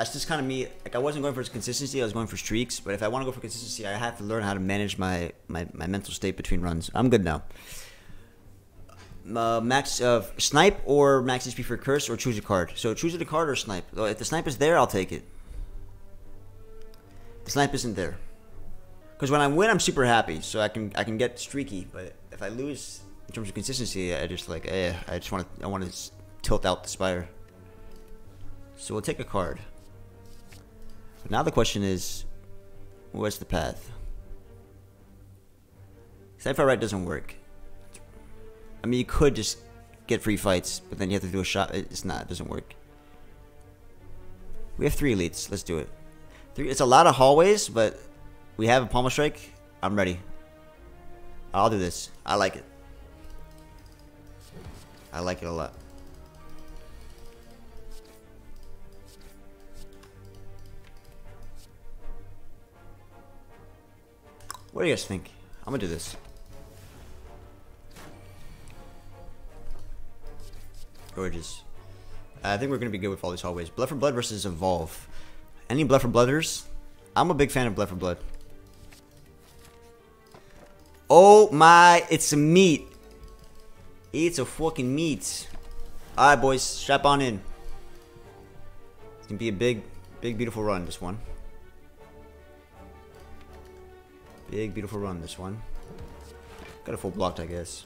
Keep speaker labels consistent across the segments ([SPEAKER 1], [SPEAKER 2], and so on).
[SPEAKER 1] That's just kind of me. Like I wasn't going for consistency. I was going for streaks. But if I want to go for consistency, I have to learn how to manage my my, my mental state between runs. I'm good now. Uh, max uh, snipe or max HP for curse or choose a card. So choose a card or snipe. If the snipe is there, I'll take it. The snipe isn't there. Because when I win, I'm super happy, so I can I can get streaky. But if I lose in terms of consistency, I just like eh, I just want to I want to tilt out the spire. So we'll take a card. But now the question is, where's the path? Sci-fi right doesn't work. I mean, you could just get free fights, but then you have to do a shot. It's not. It doesn't work. We have three elites. Let's do it. Three. It's a lot of hallways, but we have a pommel strike. I'm ready. I'll do this. I like it. I like it a lot. What do you guys think? I'm gonna do this. Gorgeous. Uh, I think we're gonna be good with all these hallways. Blood for Blood versus Evolve. Any Blood for Blooders? I'm a big fan of Blood for Blood. Oh my, it's a meat. It's a fucking meat. Alright boys, strap on in. It's gonna be a big, big beautiful run, this one. Big, beautiful run, this one. Got a full blocked, I guess.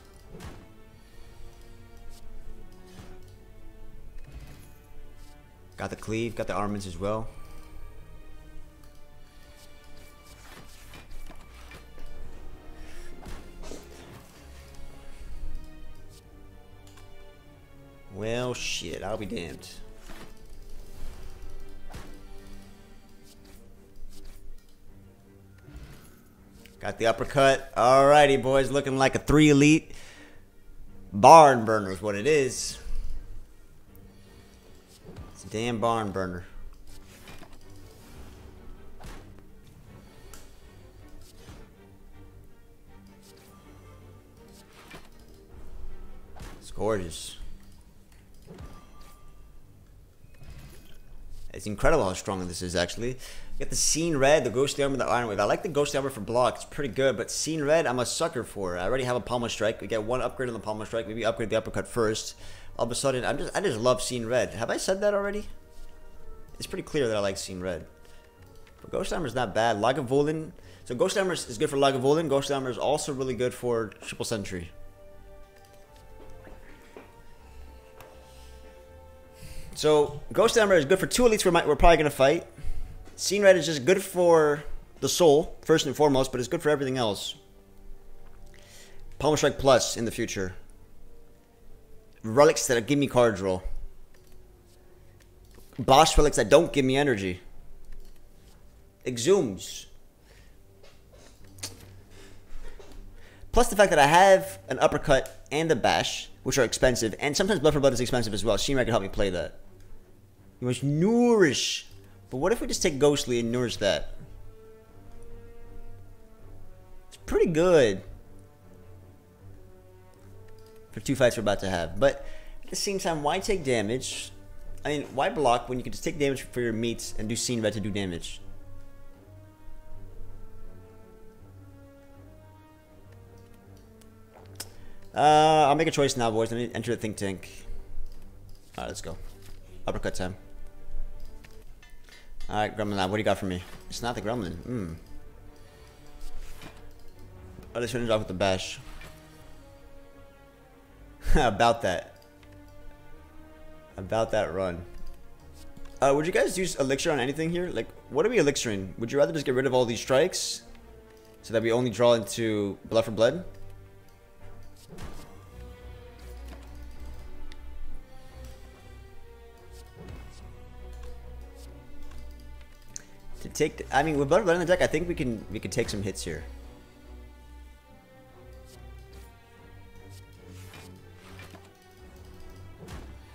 [SPEAKER 1] Got the cleave, got the armaments as well. Well, shit, I'll be damned. Got the uppercut. Alrighty, boys. Looking like a three elite. Barn burner is what it is. It's a damn barn burner. It's gorgeous. It's incredible how strong this is, actually. Get the Seeing Red, the Ghostly Armor, the Iron Wave. I like the Ghostly Armor for block. It's pretty good, but Seeing Red, I'm a sucker for. I already have a Pommel Strike. We get one upgrade on the Pommel Strike. Maybe upgrade the Uppercut first. All of a sudden, I'm just I just love Seeing Red. Have I said that already? It's pretty clear that I like Seeing Red. But Ghost is not bad. Lagavulin. So Ghost is good for Lagavulin. Ghost is also really good for Triple Sentry. So Ghost Armor is good for two elites we're, we're probably going to fight. Seeing Red is just good for the soul, first and foremost, but it's good for everything else. Pommel Strike Plus in the future. Relics that give me card draw. Boss relics that don't give me energy. Exhumes. Plus the fact that I have an uppercut and a bash, which are expensive, and sometimes blood for blood is expensive as well. Shinra can help me play that. You must nourish but what if we just take Ghostly and nourish that? It's pretty good. For two fights we're about to have. But at the same time, why take damage? I mean, why block when you can just take damage for your meats and do Seeing Red to do damage? Uh, I'll make a choice now, boys. Let me enter the think tank. Alright, let's go. Uppercut time. Alright, Gremlin Lab, what do you got for me? It's not the Gremlin. Hmm. I'll just finish off with the bash. About that. About that run. Uh, would you guys use elixir on anything here? Like, what are we elixiring? Would you rather just get rid of all these strikes? So that we only draw into blood for blood? Take. I mean, with Blood in the deck, I think we can we can take some hits here.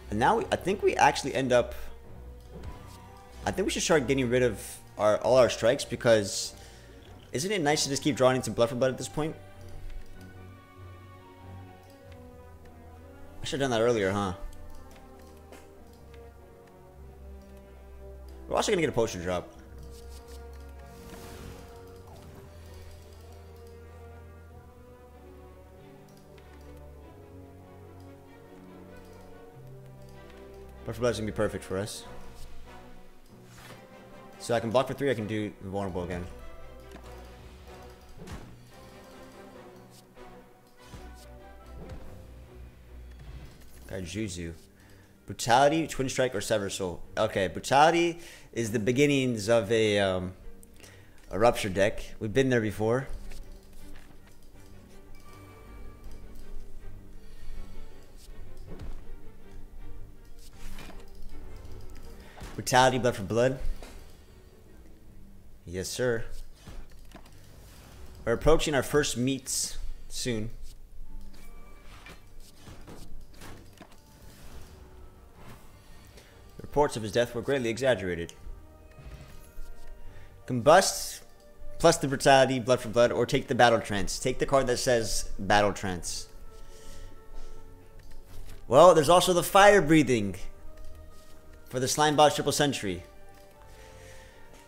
[SPEAKER 1] And now we, I think we actually end up. I think we should start getting rid of our all our strikes because isn't it nice to just keep drawing into Blood for Blood at this point? I should have done that earlier, huh? We're also gonna get a potion drop. Blood's gonna be perfect for us. So I can block for three, I can do vulnerable again. Got Juzu. Brutality, Twin Strike, or Sever Soul. Okay, Brutality is the beginnings of a um, a Rupture deck. We've been there before. Brutality, Blood for Blood. Yes, sir. We're approaching our first meets soon. Reports of his death were greatly exaggerated. Combust plus the brutality, blood for blood, or take the battle trance. Take the card that says battle trance. Well, there's also the fire breathing for the slime boss triple Sentry.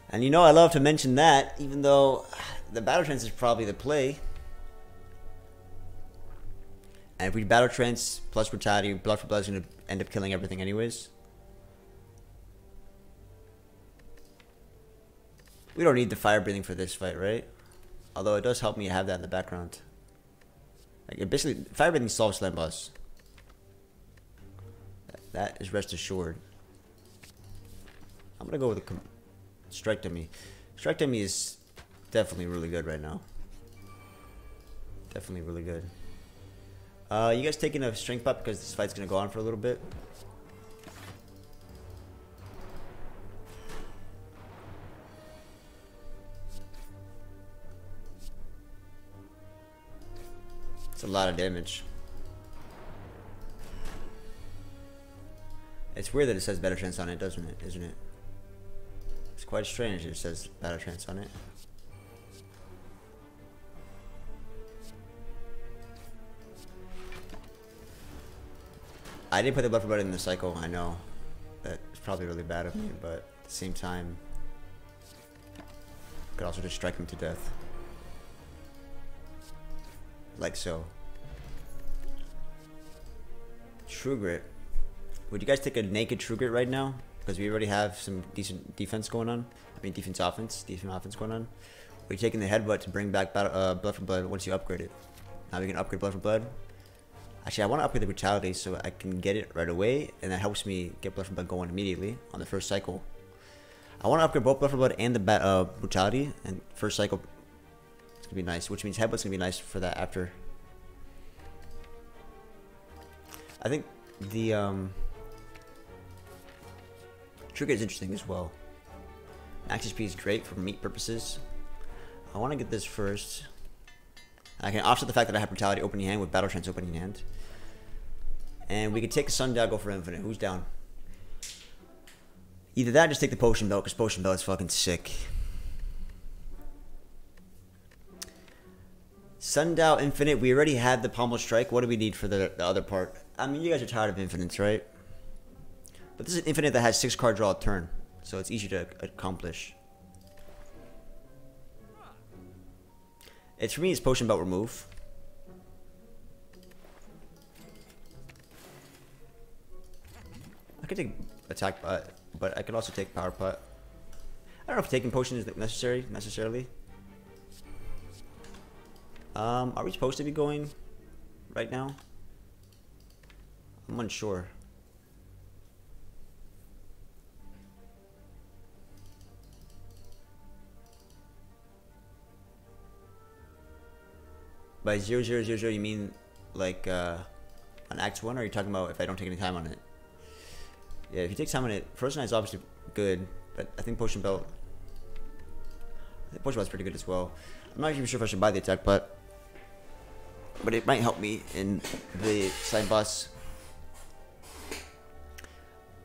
[SPEAKER 1] And you know I love to mention that, even though the battle trance is probably the play. And if we battle trance plus brutality, blood for blood is gonna end up killing everything anyways. We don't need the fire breathing for this fight, right? Although it does help me have that in the background. Like it basically, fire breathing solves Slime Boss. That is rest assured. I'm gonna go with a strike to me. Strike to me is definitely really good right now. Definitely really good. Uh, you guys taking a strength up because this fight's gonna go on for a little bit? It's a lot of damage. It's weird that it says Battle Trance on it, doesn't it? Isn't it? Quite strange it says Battle Trance on it. I didn't put the Blood for Blood in the cycle, I know. That's probably really bad of me, mm. but at the same time, could also just strike him to death. Like so. True Grit. Would you guys take a naked True Grit right now? Because we already have some decent defense going on. I mean, defense offense. Decent offense going on. We're taking the headbutt to bring back battle, uh, Blood for Blood once you upgrade it. Now we can upgrade Blood for Blood. Actually, I want to upgrade the Brutality so I can get it right away. And that helps me get Blood for Blood going immediately on the first cycle. I want to upgrade both Blood for Blood and the uh, Brutality. And first cycle it's going to be nice, which means headbutt's gonna be nice for that after. I think the um, trigger is interesting as well. Max HP is great for meat purposes. I want to get this first. I can offset the fact that I have Brutality opening hand with Battle Trance opening hand. And we can take go for Infinite. Who's down? Either that or just take the Potion Belt, because Potion Belt is fucking sick. Sundial Infinite, we already had the Pommel Strike. What do we need for the, the other part? I mean, you guys are tired of Infinites, right? But this is an Infinite that has six card draw a turn. So it's easy to accomplish. It's for me, it's Potion Belt Remove. I could take Attack Pot, but I could also take Power Pot. I don't know if taking Potion is necessary, necessarily. Um, are we supposed to be going right now? I'm unsure. By 0000, you mean like uh, on Act 1, or are you talking about if I don't take any time on it? Yeah, if you take time on it, Frozen is obviously good, but I think Potion Belt... I think Potion Belt's pretty good as well. I'm not even sure if I should buy the attack, but but it might help me in the slime boss.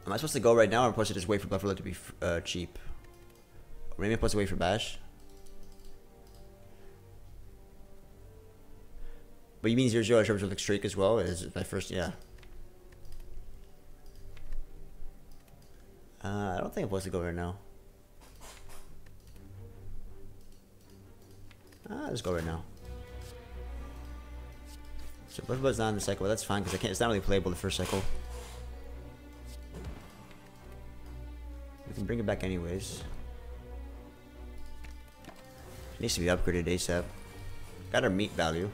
[SPEAKER 1] Am I supposed to go right now, or am I supposed to just wait for Buffalo to be uh, cheap? Or maybe I'm supposed to wait for Bash? But you mean zero zero? I should like streak as well. Is my first? Yeah. Uh, I don't think I'm supposed to go right now. Uh, let's go right now. So Bush not in the cycle, but that's fine because I can't. It's not really playable the first cycle. We can bring it back anyways. It needs to be upgraded ASAP. Got our meat value.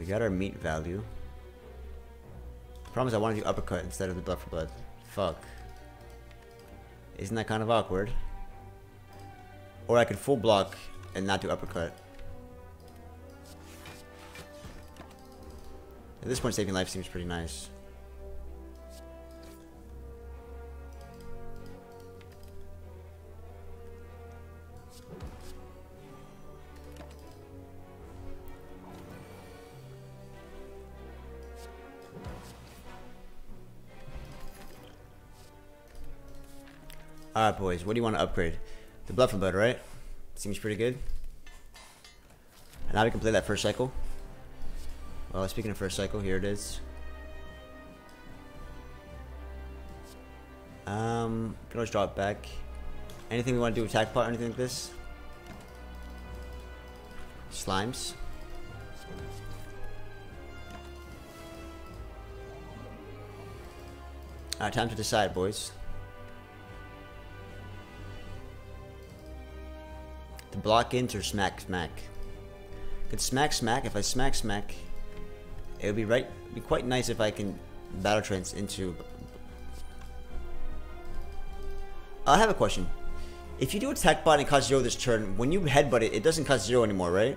[SPEAKER 1] We got our meat value. Problem is I want to do uppercut instead of the blood for blood. Fuck. Isn't that kind of awkward? Or I could full block and not do uppercut. At this point, saving life seems pretty nice. Alright, boys. What do you want to upgrade? The from Blood, right? Seems pretty good. And now we can play that first cycle. Well, speaking of first cycle, here it is. Um, can always draw it back. Anything we want to do attack pot or anything like this? Slimes. Alright, time to decide, boys. To block int or smack smack. Could smack smack. If I smack smack, it would be right. Be quite nice if I can battle trance into. I have a question. If you do attack pot and cost zero this turn, when you headbutt it, it doesn't cost zero anymore, right?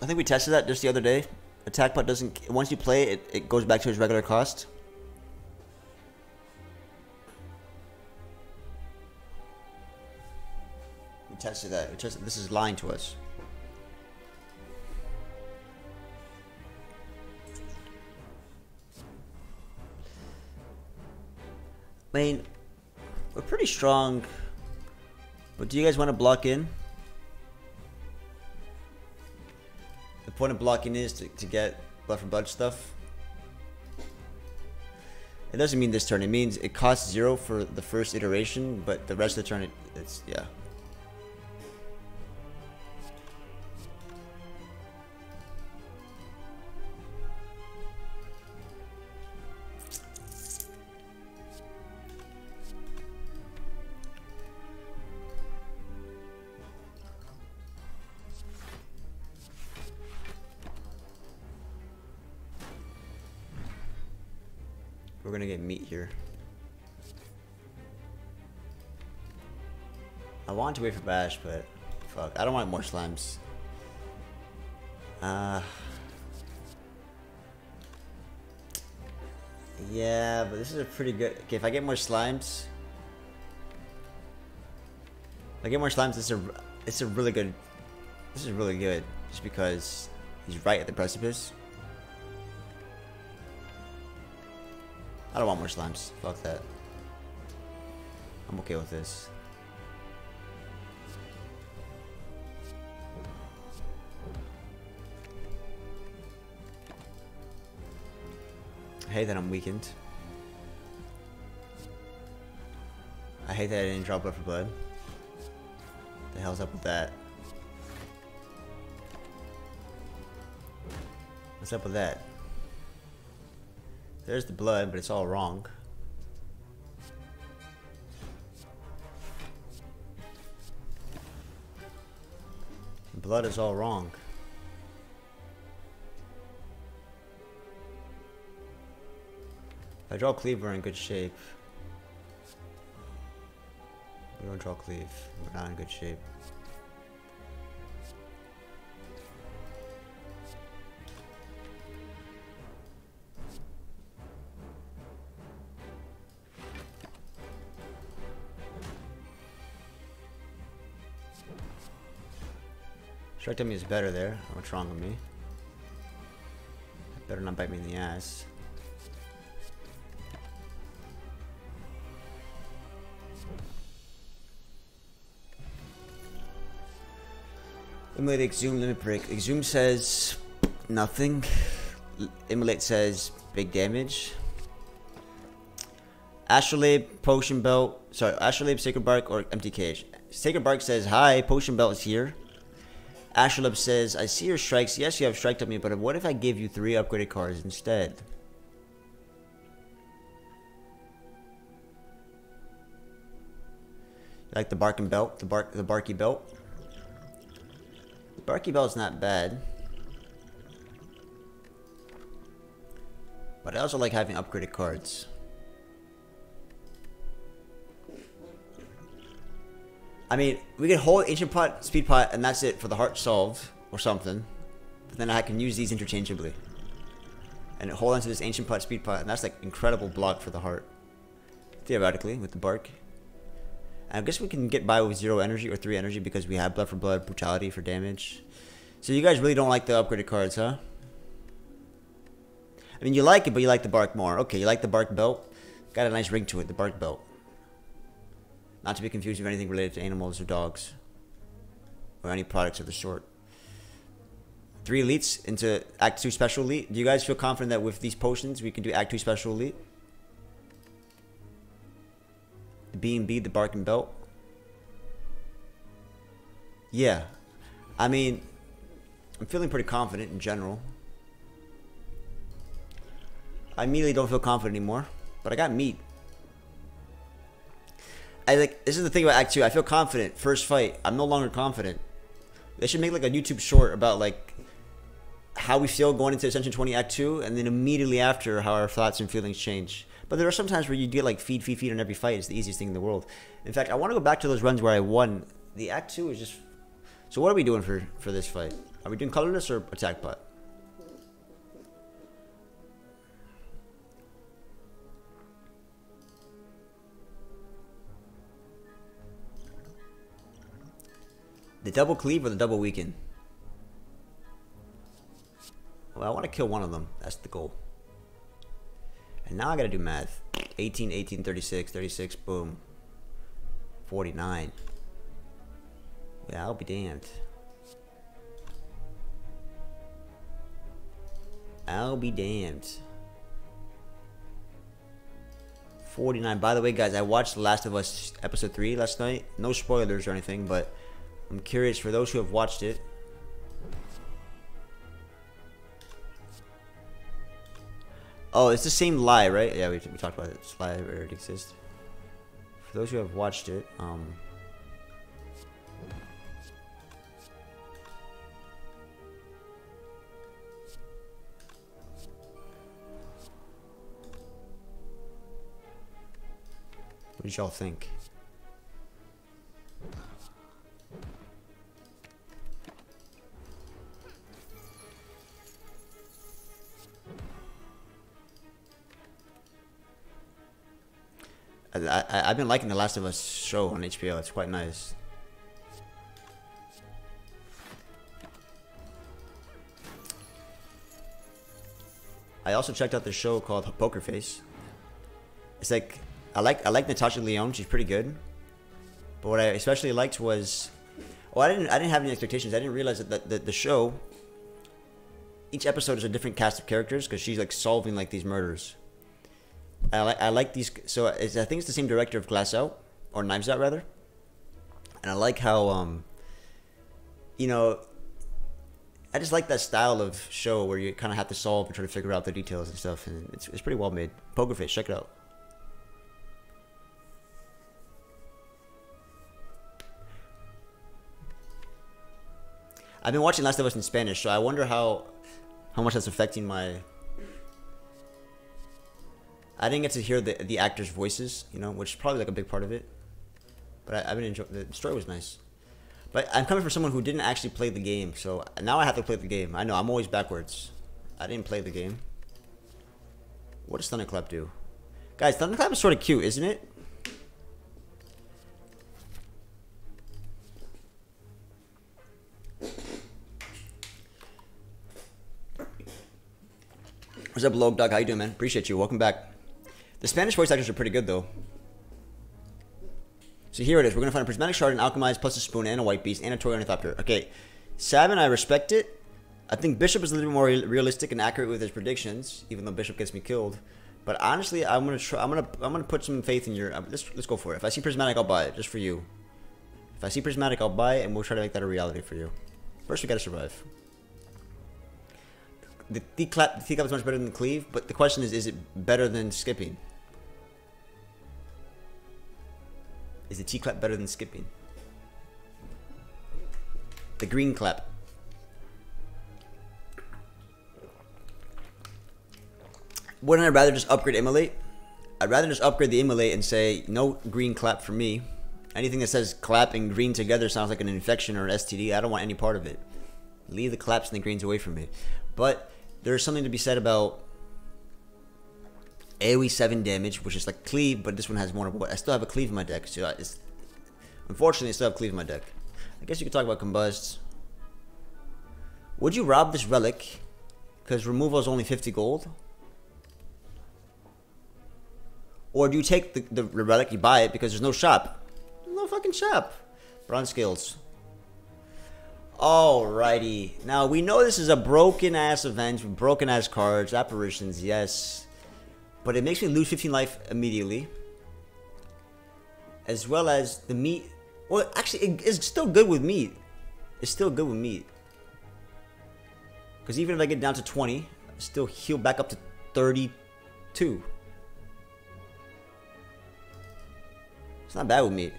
[SPEAKER 1] I think we tested that just the other day. Attack pot doesn't. Once you play it, it goes back to its regular cost. We tested that. We tested, this is lying to us. I mean, we're pretty strong. But do you guys want to block in? Point of blocking is to, to get blood from blood stuff. It doesn't mean this turn. It means it costs zero for the first iteration, but the rest of the turn, it, it's, yeah. Here. I want to wait for Bash, but fuck, I don't want more slimes. Uh, yeah, but this is a pretty good. Okay, if I get more slimes, if I get more slimes. Is a, it's a really good. This is really good, just because he's right at the precipice. I don't want more slimes. Fuck that. I'm okay with this. I hate that I'm weakened. I hate that I didn't drop blood for blood. The hell's up with that? What's up with that? There's the blood, but it's all wrong. The blood is all wrong. I draw cleave, we're in good shape. We don't draw cleave. We're not in good shape. Strike me is better there. What's wrong with me? Better not bite me in the ass. Immolate Exhume Limit Break. Exhume says nothing. Immolate says big damage. Astrolabe, Potion Belt. Sorry, Astrolabe, Sacred Bark, or Empty Cage. Sacred Bark says, Hi, Potion Belt is here. Astrolabe says, I see your strikes. Yes, you have striked at me, but what if I give you three upgraded cards instead? like the barking belt, the bark, the barky belt. The barky belt's not bad. But I also like having upgraded cards. I mean, we can hold Ancient Pot, Speed Pot, and that's it for the heart solved, or something. But then I can use these interchangeably. And hold on to this Ancient Pot, Speed Pot, and that's like incredible block for the heart. Theoretically, with the bark. I guess we can get by with zero energy or three energy because we have blood for blood, brutality for damage. So you guys really don't like the upgraded cards, huh? I mean, you like it, but you like the bark more. Okay, you like the bark belt. Got a nice ring to it, the bark belt. Not to be confused with anything related to animals or dogs. Or any products of the sort. Three elites into Act 2 Special Elite. Do you guys feel confident that with these potions we can do Act 2 Special Elite? The B and B, the bark and belt. Yeah. I mean, I'm feeling pretty confident in general. I immediately don't feel confident anymore, but I got meat. I like this is the thing about Act Two. I feel confident. First fight, I'm no longer confident. They should make like a YouTube short about like how we feel going into Ascension 20 Act Two, and then immediately after how our thoughts and feelings change. But there are some times where you get like feed, feed, feed on every fight. It's the easiest thing in the world. In fact, I want to go back to those runs where I won. The Act Two is just. So what are we doing for for this fight? Are we doing colorless or attack pot? The double cleave or the double weaken? Well, I want to kill one of them. That's the goal. And now I got to do math. 18, 18, 36, 36, boom. 49. Yeah, I'll be damned. I'll be damned. 49. By the way, guys, I watched The Last of Us episode 3 last night. No spoilers or anything, but I'm curious for those who have watched it. Oh, it's the same lie, right? Yeah, we, we talked about it. It's lie where it exists. For those who have watched it, um, What did y'all think? I, I, have been liking The Last of Us show on HBO. It's quite nice. I also checked out this show called Poker Face. It's like I like I like Natasha Lyonne. She's pretty good. But what I especially liked was, well, I didn't I didn't have any expectations. I didn't realize that the, the, the show. Each episode is a different cast of characters because she's like solving like these murders. I like I like these. So I think it's the same director of Glass Out or Knives Out rather, and I like how um. You know, I just like that style of show where you kind of have to solve and try to figure out the details and stuff, and it's it's pretty well made. Poker Face, check it out. I've been watching Last of Us in Spanish, so I wonder how how much that's affecting my I didn't get to hear the the actors' voices, you know, which is probably like a big part of it. But I, have been enjoying the story was nice. But I'm coming from someone who didn't actually play the game, so now I have to play the game. I know I'm always backwards. I didn't play the game. What does Thunderclap do? Guys, Thunderclap is sort of cute, isn't it? What's up, Log Dog? How you doing, man? Appreciate you. Welcome back. The Spanish voice actors are pretty good, though. So here it is. We're going to find a prismatic shard, an alchemized, plus a spoon, and a white beast, and a toy ornithopter. Okay. Sabin, I respect it. I think Bishop is a little bit more realistic and accurate with his predictions, even though Bishop gets me killed. But honestly, I'm gonna try. I'm gonna I'm gonna put some faith in your. Uh, let's let's go for it. If I see prismatic, I'll buy it just for you. If I see prismatic, I'll buy it, and we'll try to make that a reality for you. First, we gotta survive. The T clap, the clap is much better than the cleave, but the question is, is it better than skipping? Is the T clap better than skipping? The green clap. Wouldn't I rather just upgrade Immolate? I'd rather just upgrade the Immolate and say, no green clap for me. Anything that says clap and green together sounds like an infection or an STD. I don't want any part of it. Leave the claps and the greens away from me. But there's something to be said about AoE 7 damage, which is like cleave, but this one has more. I still have a cleave in my deck. So it's, unfortunately, I still have cleave in my deck. I guess you could talk about combust. Would you rob this relic? Because removal is only 50 gold. Or do you take the, the relic, you buy it because there's no shop? No fucking shop. Bronze scales. Alrighty. Now, we know this is a broken-ass event, broken-ass cards, apparitions, yes. But it makes me lose 15 life immediately. As well as the meat. Well, actually, it, it's still good with meat. It's still good with meat. Because even if I get down to 20, I still heal back up to 32. It's not bad with meat.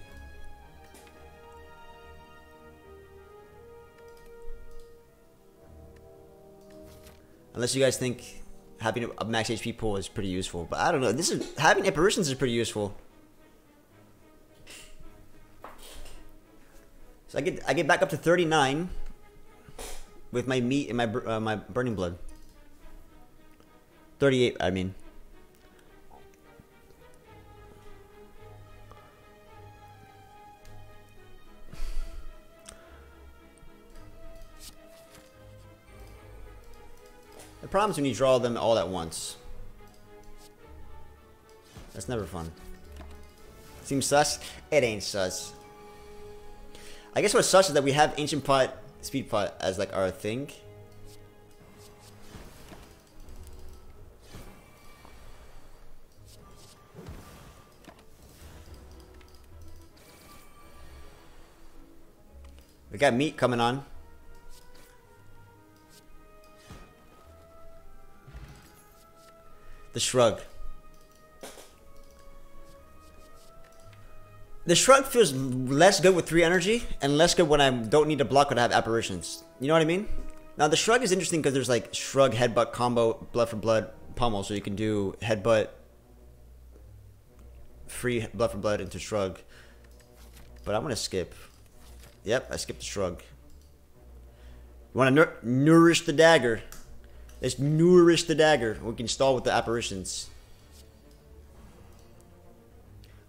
[SPEAKER 1] Unless you guys think having a max HP pool is pretty useful. But I don't know. This is having apparitions is pretty useful. So I get I get back up to 39 with my meat and my uh, my burning blood. 38, I mean. Problem is when you draw them all at once. That's never fun. Seems sus? It ain't sus. I guess what's sus is that we have Ancient Pot, Speed Pot as like our thing. We got meat coming on. The shrug. The shrug feels less good with 3 energy and less good when I don't need to block when I have apparitions. You know what I mean? Now the shrug is interesting because there's like shrug, headbutt, combo, blood for blood, pummel. So you can do headbutt, free blood for blood into shrug. But I'm going to skip. Yep, I skipped the shrug. You want to nourish the dagger. Let's nourish the dagger. We can stall with the apparitions.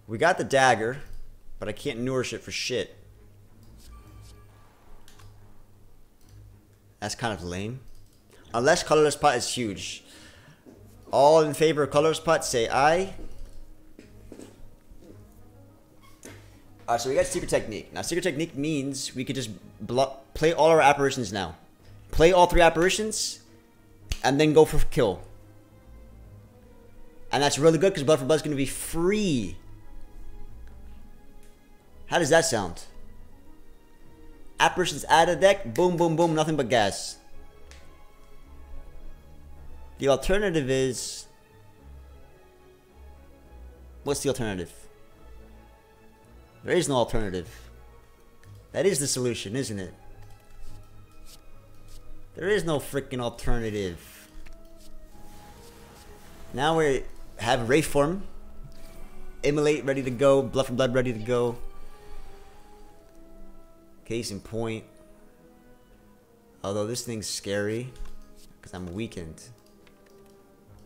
[SPEAKER 1] We got the dagger, but I can't nourish it for shit. That's kind of lame. Unless colorless pot is huge. All in favor of colorless pot, say aye. Alright, so we got secret technique. Now, secret technique means we could just play all our apparitions now. Play all three apparitions, and then go for kill. And that's really good because Blood for Blood is going to be free. How does that sound? Apparitions out of deck, boom, boom, boom, nothing but gas. The alternative is... What's the alternative? There is no alternative. That is the solution, isn't it? There is no freaking alternative. Now we have Wraith form. Immolate ready to go. Blood for Blood ready to go. Case in point. Although this thing's scary. Because I'm weakened.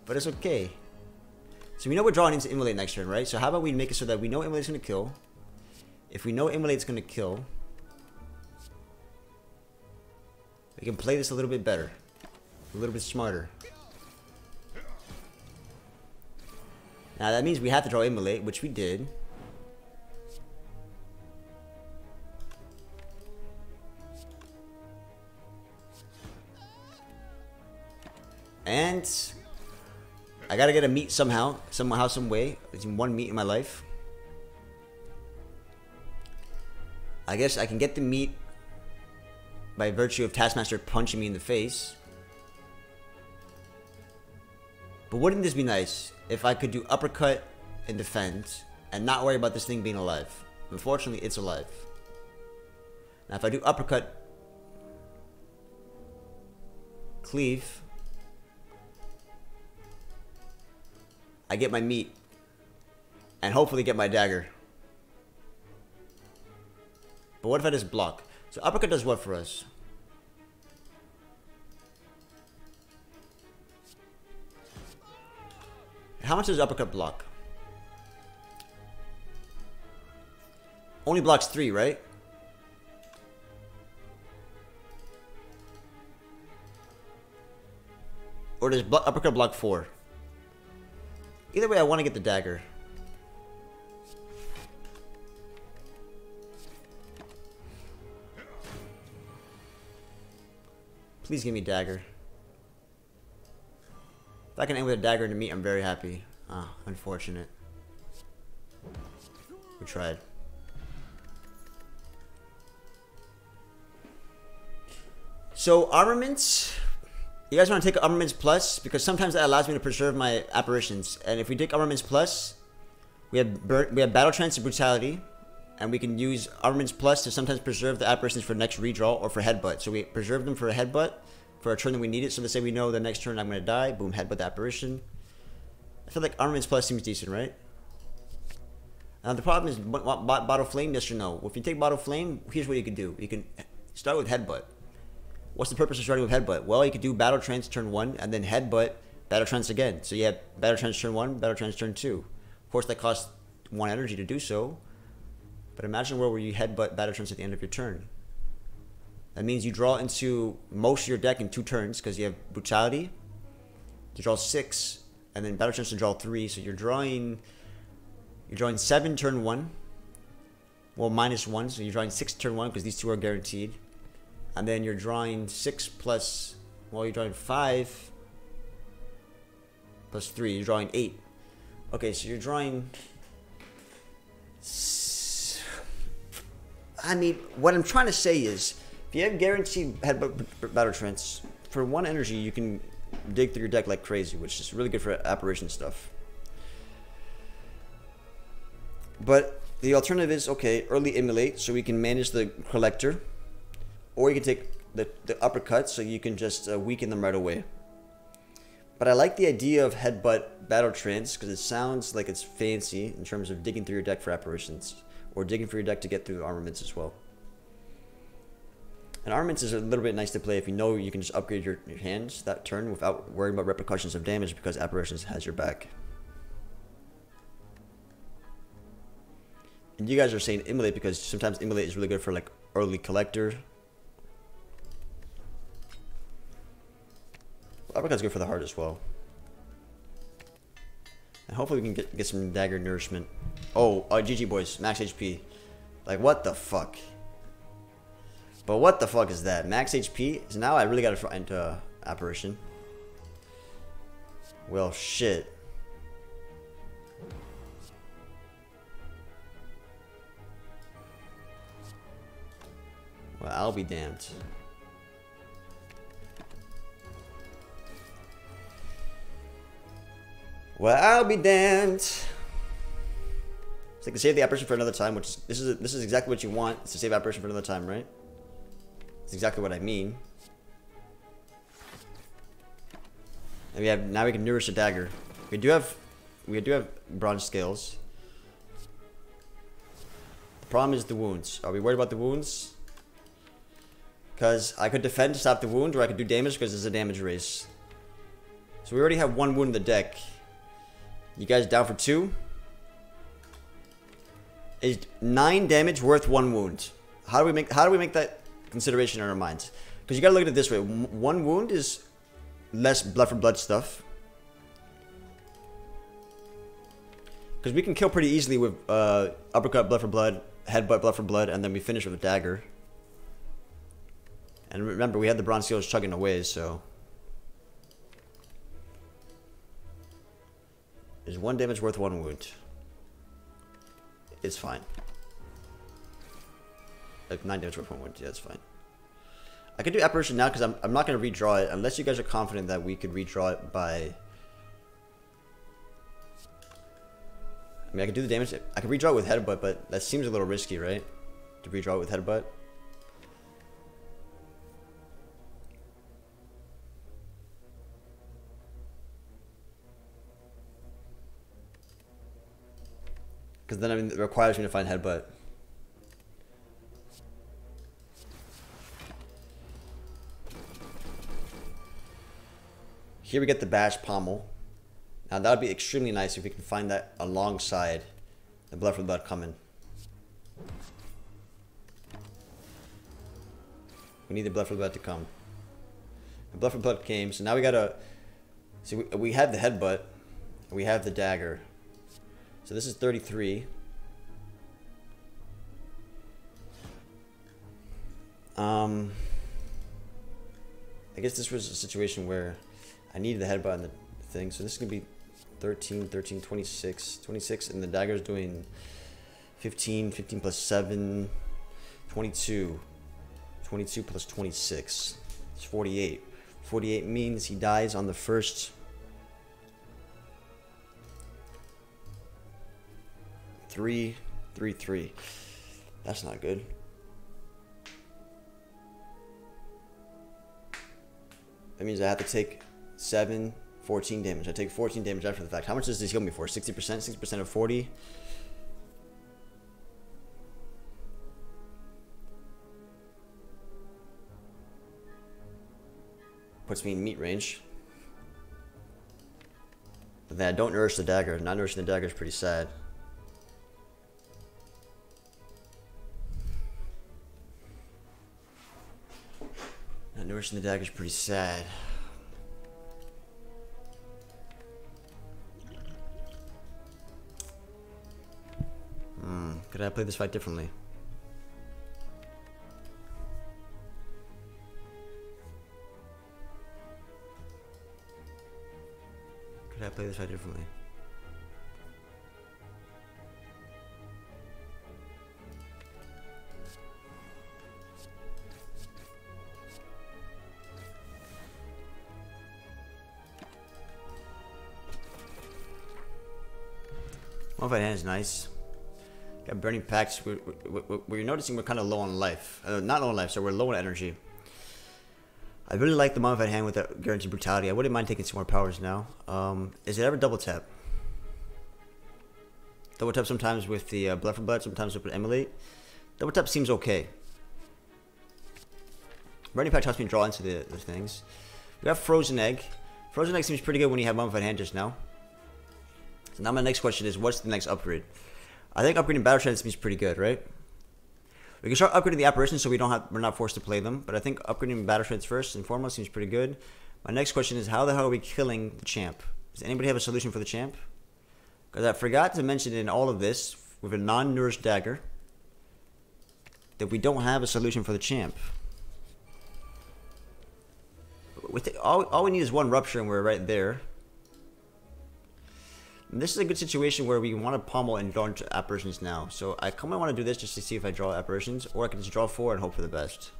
[SPEAKER 1] But it's okay. So we know we're drawing into Immolate next turn, right? So how about we make it so that we know Immolate's going to kill. If we know Immolate's going to kill, We can play this a little bit better. A little bit smarter. Now that means we have to draw Immolate, which we did. And I gotta get a meat somehow, somehow, some way. There's one meat in my life. I guess I can get the meat by virtue of Taskmaster punching me in the face. But wouldn't this be nice if I could do uppercut and defend and not worry about this thing being alive? Unfortunately, it's alive. Now, if I do uppercut, cleave, I get my meat and hopefully get my dagger. But what if I just block? So uppercut does what for us? How much does uppercut block? Only blocks three, right? Or does uppercut block four? Either way, I want to get the dagger. Please give me dagger. If I can end with a dagger into me, I'm very happy. Ah, unfortunate. We tried. So armaments, you guys want to take armaments plus because sometimes that allows me to preserve my apparitions. And if we take armaments plus, we have we have battle trance and brutality, and we can use armaments plus to sometimes preserve the apparitions for next redraw or for headbutt. So we preserve them for a headbutt for a turn that we need it. So let's say we know the next turn I'm going to die. Boom, headbutt the apparition. I feel like armaments plus seems decent, right? Now the problem is bottle flame. Yes or no? Well, if you take bottle flame, here's what you can do. You can start with headbutt. What's the purpose of starting with headbutt? Well, you could do battle trance turn one and then headbutt battle trance again. So you have battle trance turn one, battle trance turn two. Of course, that costs one energy to do so. But imagine world where you headbutt battle trance at the end of your turn. That means you draw into most of your deck in two turns because you have brutality to draw six, and then battle trance to draw three. So you're drawing you're drawing seven turn one. Well, minus one, so you're drawing six turn one because these two are guaranteed. And then you're drawing six plus well, you're drawing five plus three. You're drawing eight. Okay, so you're drawing. I mean, what I'm trying to say is you have guaranteed headbutt battle trance, for one energy you can dig through your deck like crazy, which is really good for apparition stuff. But the alternative is okay, early Immolate so we can manage the collector, or you can take the, the uppercut, so you can just uh, weaken them right away. But I like the idea of headbutt battle trance because it sounds like it's fancy in terms of digging through your deck for apparitions, or digging for your deck to get through armaments as well. And armaments is a little bit nice to play if you know you can just upgrade your, your hands that turn without worrying about repercussions of damage because Apparitions has your back. And you guys are saying Immolate because sometimes Immolate is really good for like early collector. Uppercut's good for the heart as well. And hopefully we can get, get some dagger nourishment. Oh, uh, GG boys, max HP. Like what the fuck? But what the fuck is that? Max HP? So now I really gotta find uh, Apparition. Well, shit. Well, I'll be damned. Well, I'll be damned. So you can save the apparition for another time, which is, this is this is exactly what you want. It's to save apparition for another time, right? That's exactly what I mean. And we have now we can nourish a dagger. We do have we do have bronze scales. The problem is the wounds. Are we worried about the wounds? Because I could defend to stop the wound, or I could do damage because it's a damage race. So we already have one wound in the deck. You guys down for two? Is nine damage worth one wound? How do we make how do we make that consideration in our minds. Because you gotta look at it this way: one wound is less blood for blood stuff. Because we can kill pretty easily with uh, uppercut, blood for blood, headbutt, blood for blood, and then we finish with a dagger. And remember, we had the bronze scales chugging away, so. Is one damage worth one wound? It's fine. Like nine damage worth one wound. Yeah, it's fine. I could do apparition now because I'm I'm not gonna redraw it unless you guys are confident that we could redraw it by. I mean, I could do the damage. I could redraw it with headbutt, but that seems a little risky, right? To redraw it with headbutt. Because then I mean, it requires me to find headbutt. Here we get the bash pommel. Now that would be extremely nice if we can find that alongside the blood for the blood coming. We need the blood for the blood to come. The blood for blood came, so now we gotta. See, we, we have the headbutt, we have the dagger. So this is 33. Um, I guess this was a situation where I needed the headbutt on the thing. So this is going to be 13, 13, 26, 26. And the dagger is doing 15, 15 plus 7, 22. 22 plus 26. It's 48. 48 means he dies on the first three, three, three. That's not good. That means I have to take 7, 14 damage. I take 14 damage after the fact. How much does this heal me for? 60%? 60% of 40? Puts me in meat range. But then I don't nourish the dagger. Not nourishing the dagger is pretty sad. Not nourishing the dagger is pretty sad. Could I play this fight differently? Could I play this fight differently? Mummified hand is nice. Got burning pacts. We're, we're, we're noticing we're kind of low on life. Uh, not low on life, so we're low on energy. I really like the mummified hand with that guaranteed brutality. I wouldn't mind taking some more powers now. Um, is it ever double tap? Double tap sometimes with the uh, blood for blood, sometimes with immolate. Double tap seems okay. Burning pact helps me draw into the, the things. We have frozen egg. Frozen egg seems pretty good when you have mummified hand just now. So now my next question is, what's the next upgrade? I think upgrading battle trance seems pretty good, right? We can start upgrading the apparitions so we don't have we're not forced to play them. But I think upgrading battle trance first and foremost seems pretty good. My next question is, how the hell are we killing the champ? Does anybody have a solution for the champ? Because I forgot to mention in all of this, with a non-nourished dagger, that we don't have a solution for the champ. With the, all, all we need is one rupture and we're right there. And this is a good situation where we want to pummel and draw apparitions now. So I kind of want to do this just to see if I draw apparitions, or I can just draw four and hope for the best.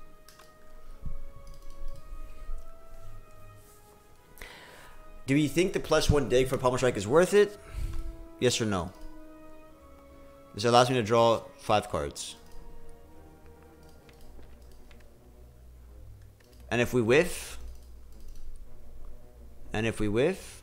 [SPEAKER 1] Do you think the plus one dig for Pummel Strike is worth it? Yes or no? This allows me to draw five cards. And if we whiff, and if we whiff,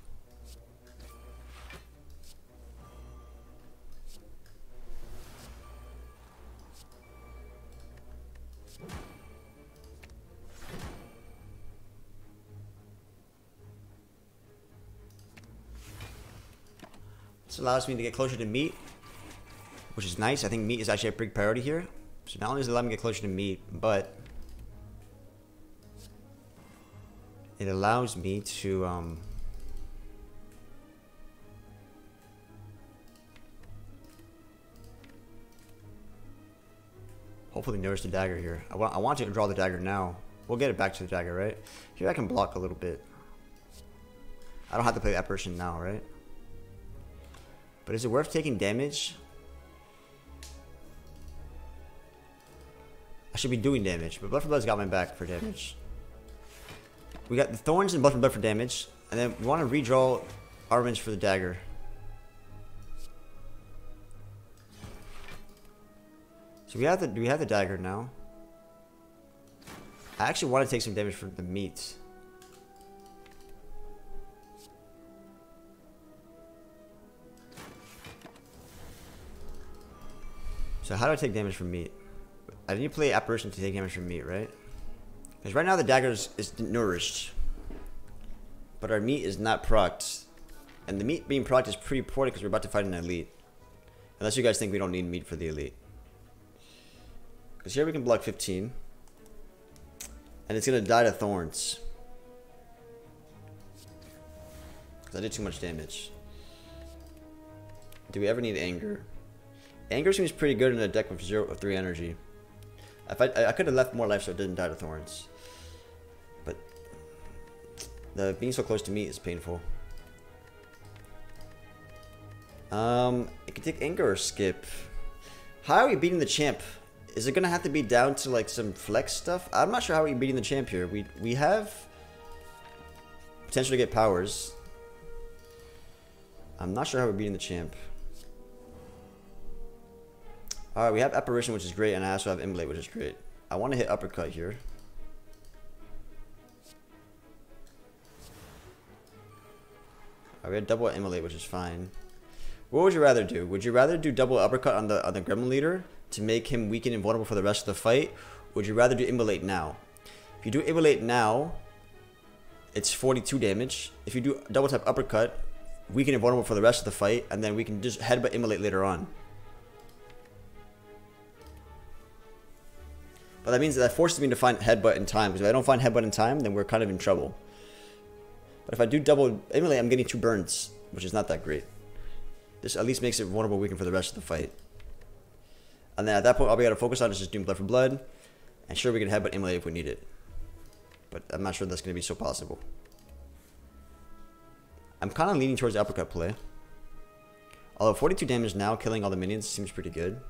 [SPEAKER 1] This allows me to get closer to meat, which is nice. I think meat is actually a big priority here. So not only does it allow me to get closer to meat, but it allows me to um, hopefully notice the dagger here. I want, I want to draw the dagger now. We'll get it back to the dagger, right? Here I can block a little bit. I don't have to play apparition now, right? But is it worth taking damage? I should be doing damage, but Blood for Blood's got my back for damage. We got the Thorns and Blood for Blood for damage, and then we want to redraw Armaments for the dagger. So we have the do we have the dagger now? I actually want to take some damage from the meat. So how do I take damage from meat? I need to play apparition to take damage from meat, right? Because right now the dagger is, is nourished. But our meat is not procced. And the meat being procced is pretty important because we're about to fight an elite. Unless you guys think we don't need meat for the elite. Because here we can block 15. And it's going to die to thorns. Because I did too much damage. Do we ever need anger? Anger seems pretty good in a deck with 0 or 3 energy. If I, I could have left more life so it didn't die to thorns. But the being so close to me is painful. Um, it could take anger or skip. How are we beating the champ? Is it gonna have to be down to like some flex stuff? I'm not sure how we're beating the champ here. We we have potential to get powers. I'm not sure how we're beating the champ. Alright, we have Apparition, which is great, and I also have Immolate, which is great. I want to hit Uppercut here. Right, we have double Immolate, which is fine. What would you rather do? Would you rather do double Uppercut on the on the Gremlin Leader to make him weak and vulnerable for the rest of the fight? would you rather do Immolate now? If you do Immolate now, it's 42 damage. If you do double tap Uppercut, weaken and vulnerable for the rest of the fight, and then we can just headbutt Immolate later on. But that means that, that forces me to find headbutt in time. Because if I don't find headbutt in time, then we're kind of in trouble. But if I do double immolate, I'm getting two burns, which is not that great. This at least makes it vulnerable weakened for the rest of the fight. And then at that point, all we gotta focus on is just doing blood for blood. And sure, we can headbutt immolate if we need it. But I'm not sure that's gonna be so possible. I'm kind of leaning towards uppercut play. Although 42 damage now, killing all the minions seems pretty good.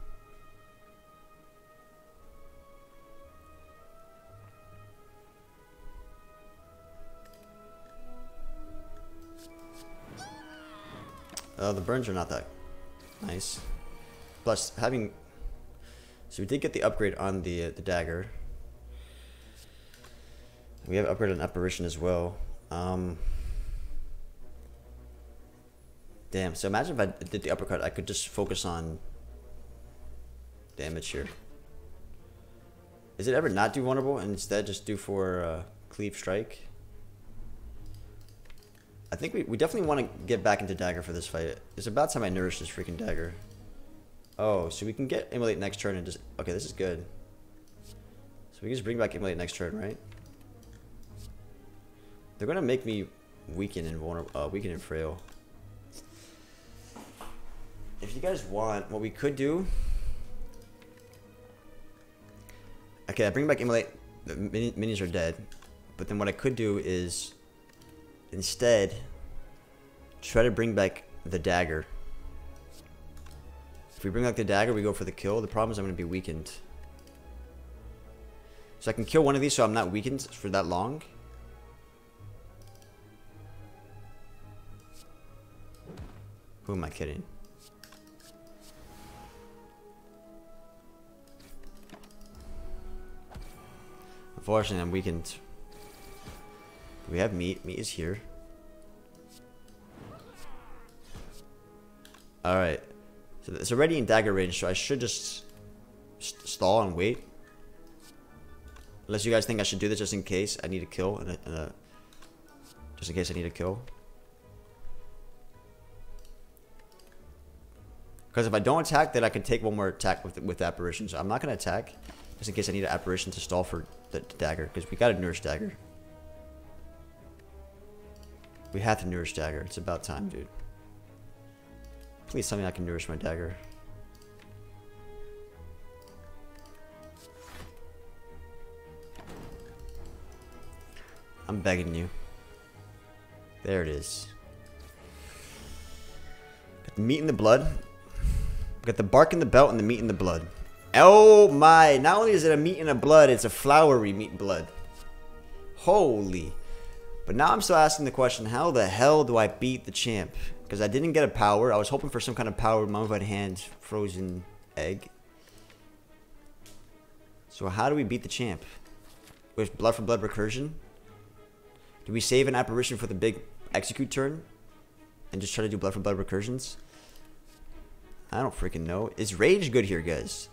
[SPEAKER 1] Uh, the burns are not that nice. Plus, having... So we did get the upgrade on the, uh, the dagger. We have upgraded an apparition as well. Um, damn, so imagine if I did the uppercut, I could just focus on damage here. Is it ever not do vulnerable and instead just do for uh, cleave strike? I think we, we definitely want to get back into dagger for this fight. It's about time I nourish this freaking dagger. Oh, so we can get immolate next turn and just... Okay, this is good. So we can just bring back immolate next turn, right? They're going to make me weaken and vulnerable, uh, weaken and frail. If you guys want, what we could do... Okay, I bring back immolate. The minions are dead. But then what I could do is Instead, try to bring back the dagger. If we bring back the dagger, we go for the kill. The problem is I'm going to be weakened. So I can kill one of these so I'm not weakened for that long. Who am I kidding? Unfortunately, I'm weakened we have meat. Meat is here. Alright. So it's already in dagger range, so I should just st stall and wait. Unless you guys think I should do this just in case I need a kill. And a, and a, just in case I need a kill. Because if I don't attack, then I can take one more attack with with apparition. So I'm not going to attack. Just in case I need an apparition to stall for the, the dagger. Because we got a nourish dagger. We have to nourish dagger. It's about time, dude. Please tell me I can nourish my dagger. I'm begging you. There it is. Got The meat in the blood. Got the bark in the belt and the meat in the blood. Oh my, not only is it a meat in a blood, it's a flowery meat blood. Holy. But now I'm still asking the question, how the hell do I beat the champ? Because I didn't get a power. I was hoping for some kind of power mummified hand frozen egg. So how do we beat the champ? With blood for blood recursion? Do we save an apparition for the big execute turn? And just try to do blood for blood recursions? I don't freaking know. Is rage good here, guys?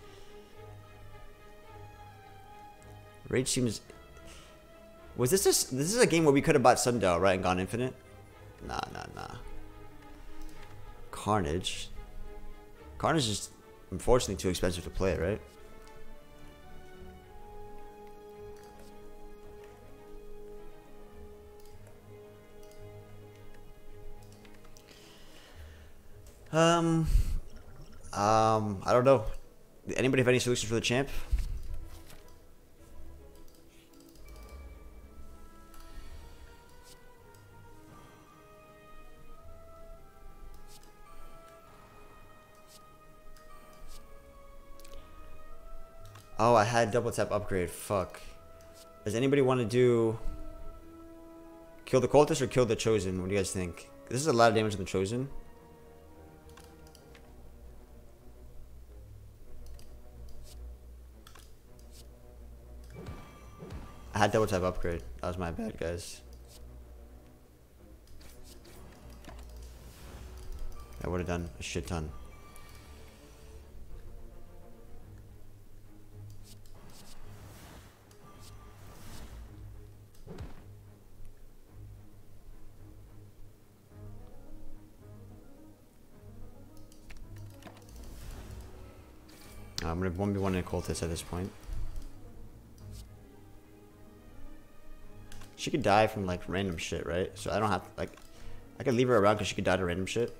[SPEAKER 1] Rage seems... Was this just... This is a game where we could have bought Sundial, right? And gone infinite? Nah, nah, nah. Carnage. Carnage is unfortunately too expensive to play, right? Um, um, I don't know. Anybody have any solutions for the champ? Oh, I had double tap upgrade. Fuck. Does anybody want to do kill the cultist or kill the chosen? What do you guys think? This is a lot of damage on the chosen. I had double tap upgrade. That was my bad, guys. I would have done a shit ton. I'm gonna 1v1 in cultist at this point. She could die from like random shit, right? So I don't have like I could leave her around because she could die to random shit.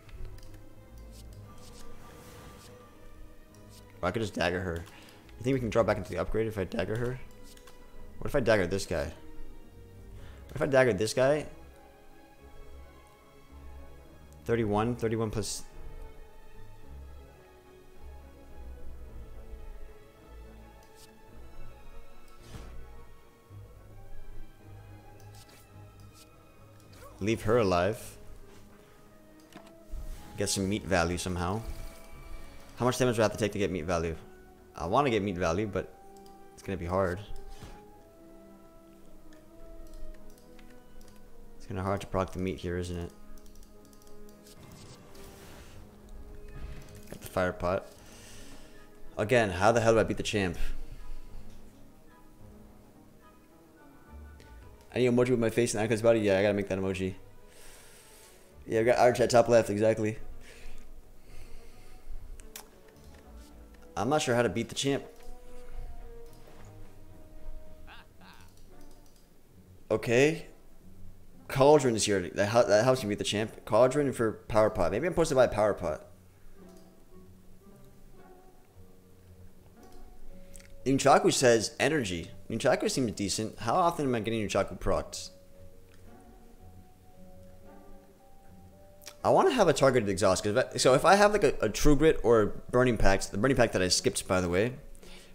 [SPEAKER 1] Or I could just dagger her. I think we can draw back into the upgrade if I dagger her? What if I dagger this guy? What if I dagger this guy? 31, 31 plus Leave her alive. Get some meat value somehow. How much damage do I have to take to get meat value? I want to get meat value, but it's going to be hard. It's kind of hard to proc the meat here, isn't it? Got the fire pot. Again, how the hell do I beat the champ? I need emoji with my face and Icons body. Yeah, I gotta make that emoji. Yeah, I've got our chat top left, exactly. I'm not sure how to beat the champ. Okay. Cauldron is here. That, helps you beat the champ. Cauldron for Power Pot. Maybe I'm supposed to buy Power Pot. Nunchaku says energy. Nunchaku seems decent. How often am I getting Nunchaku procs? I want to have a targeted exhaust. Cause if I, so if I have like a, a True Grit or Burning Pact, the Burning Pact that I skipped by the way,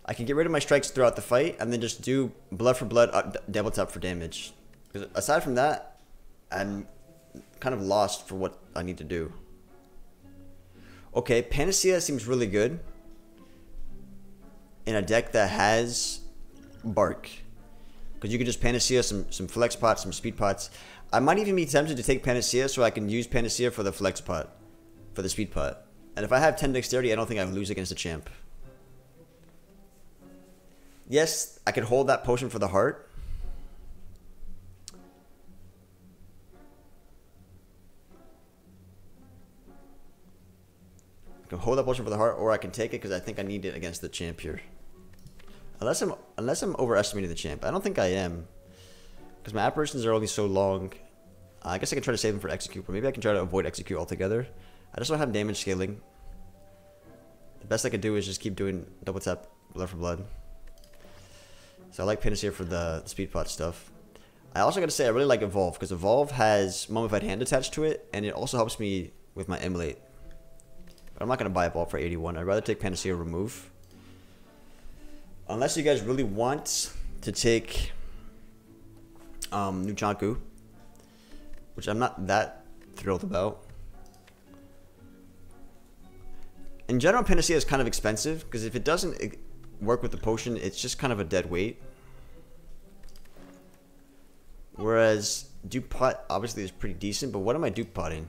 [SPEAKER 1] I can get rid of my strikes throughout the fight and then just do blood for blood, uh, double tap for damage. Because aside from that, I'm kind of lost for what I need to do. Okay, Panacea seems really good in a deck that has bark. Because you can just Panacea some, some flex pots, some speed pots. I might even be tempted to take Panacea so I can use Panacea for the flex pot, for the speed pot. And if I have 10 dexterity, I don't think I lose against a champ. Yes, I could hold that potion for the heart. I can hold that potion for the heart, or I can take it because I think I need it against the champ here. Unless I'm unless I'm overestimating the champ. I don't think I am. Because my apparitions are only so long. Uh, I guess I can try to save them for execute, but maybe I can try to avoid execute altogether. I just don't have damage scaling. The best I could do is just keep doing double tap blood for blood. So I like Panacea for the, the speed pot stuff. I also gotta say I really like Evolve because Evolve has Mummified Hand attached to it, and it also helps me with my Immolate. But I'm not to buy a ball for 81. I'd rather take Panacea remove. Unless you guys really want to take um, Nunchaku, which I'm not that thrilled about. In general, Panacea is kind of expensive because if it doesn't work with the potion, it's just kind of a dead weight. Whereas Dupe Pot obviously is pretty decent, but what am I Dupe Potting?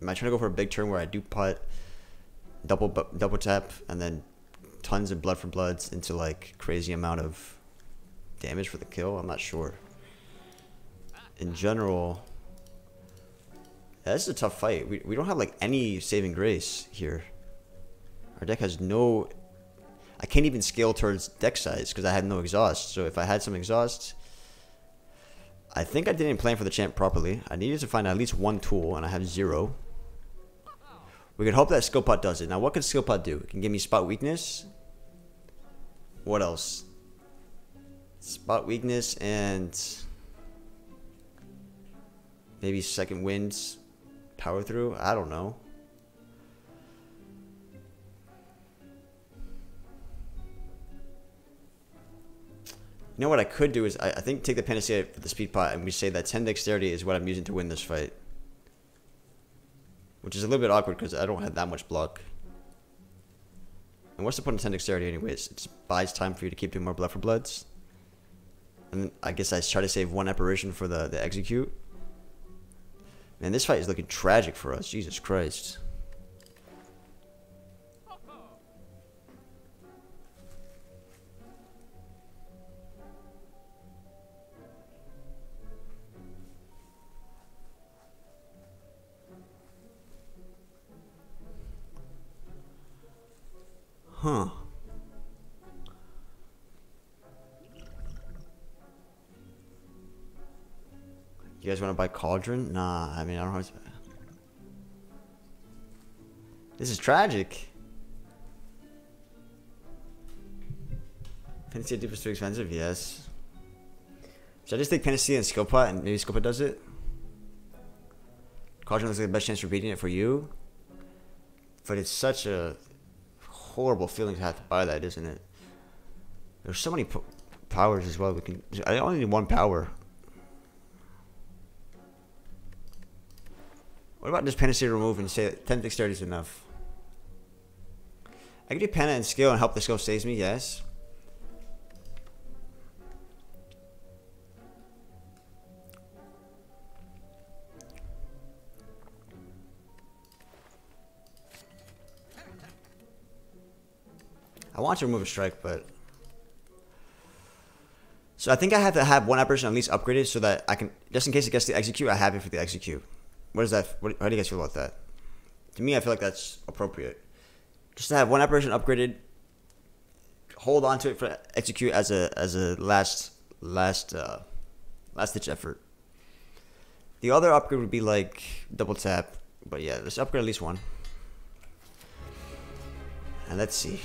[SPEAKER 1] Am I trying to go for a big turn where I Dupe Pot, double double tap, and then tons of blood for bloods into like crazy amount of damage for the kill? I'm not sure. In general, yeah, this is a tough fight. We, we don't have like any saving grace here. Our deck has no... I can't even scale towards deck size because I had no exhaust. So if I had some exhaust, I think I didn't plan for the champ properly. I needed to find at least one tool, and I have zero. We can hope that skill pot does it. Now, what can skill pot do? It can give me spot weakness. What else? Spot weakness and maybe second winds power through. I don't know. You know what I could do is I, I think take the panacea for the speed pot and we say that 10 dexterity is what I'm using to win this fight. Which is a little bit awkward because I don't have that much block. And what's the point of 10 dexterity anyways? It buys time for you to keep doing more blood for bloods. And I guess I try to save one apparition for the, the execute. Man, this fight is looking tragic for us. Jesus Christ. Huh. You guys want to buy Cauldron? Nah, I mean, I don't know. This is tragic. Panacea is too expensive? Yes. Should I just take Panacea and Skill Pot and maybe Skill Pot does it? Cauldron looks like the best chance for beating it for you. But it's such a horrible feeling to have to buy that, isn't it? There's so many powers as well. We can. I only need one power. What about just Panacea remove and say 10 dexterity is enough? I can do Pana and skill and help the skill saves me, yes. Want to remove a strike, but... So I think I have to have one apparition at least upgraded so that I can... Just in case it gets the execute, I have it for the execute. What is that? What, how do you guys feel about that? To me, I feel like that's appropriate. Just to have one apparition upgraded, hold on to it for execute as a as a last last uh, last ditch effort. The other upgrade would be like double tap, but yeah, let's upgrade at least one. And let's see.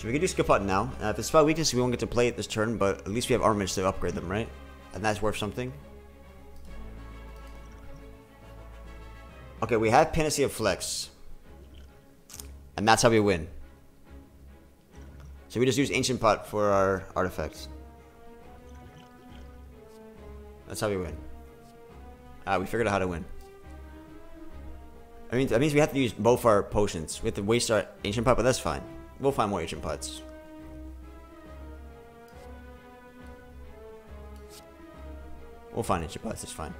[SPEAKER 1] So we can do skill pot now. Uh, if it's spot weakness, we won't get to play it this turn, but at least we have armage to upgrade them, right? And that's worth something. Okay, we have Panacea Flex. And that's how we win. So we just use Ancient Pot for our artifacts. That's how we win. Ah, we figured out how to win. I mean, that means we have to use both our potions. We have to waste our Ancient Pot, but that's fine. We'll find more Ancient Pots. We'll find Ancient Pots, it's fine.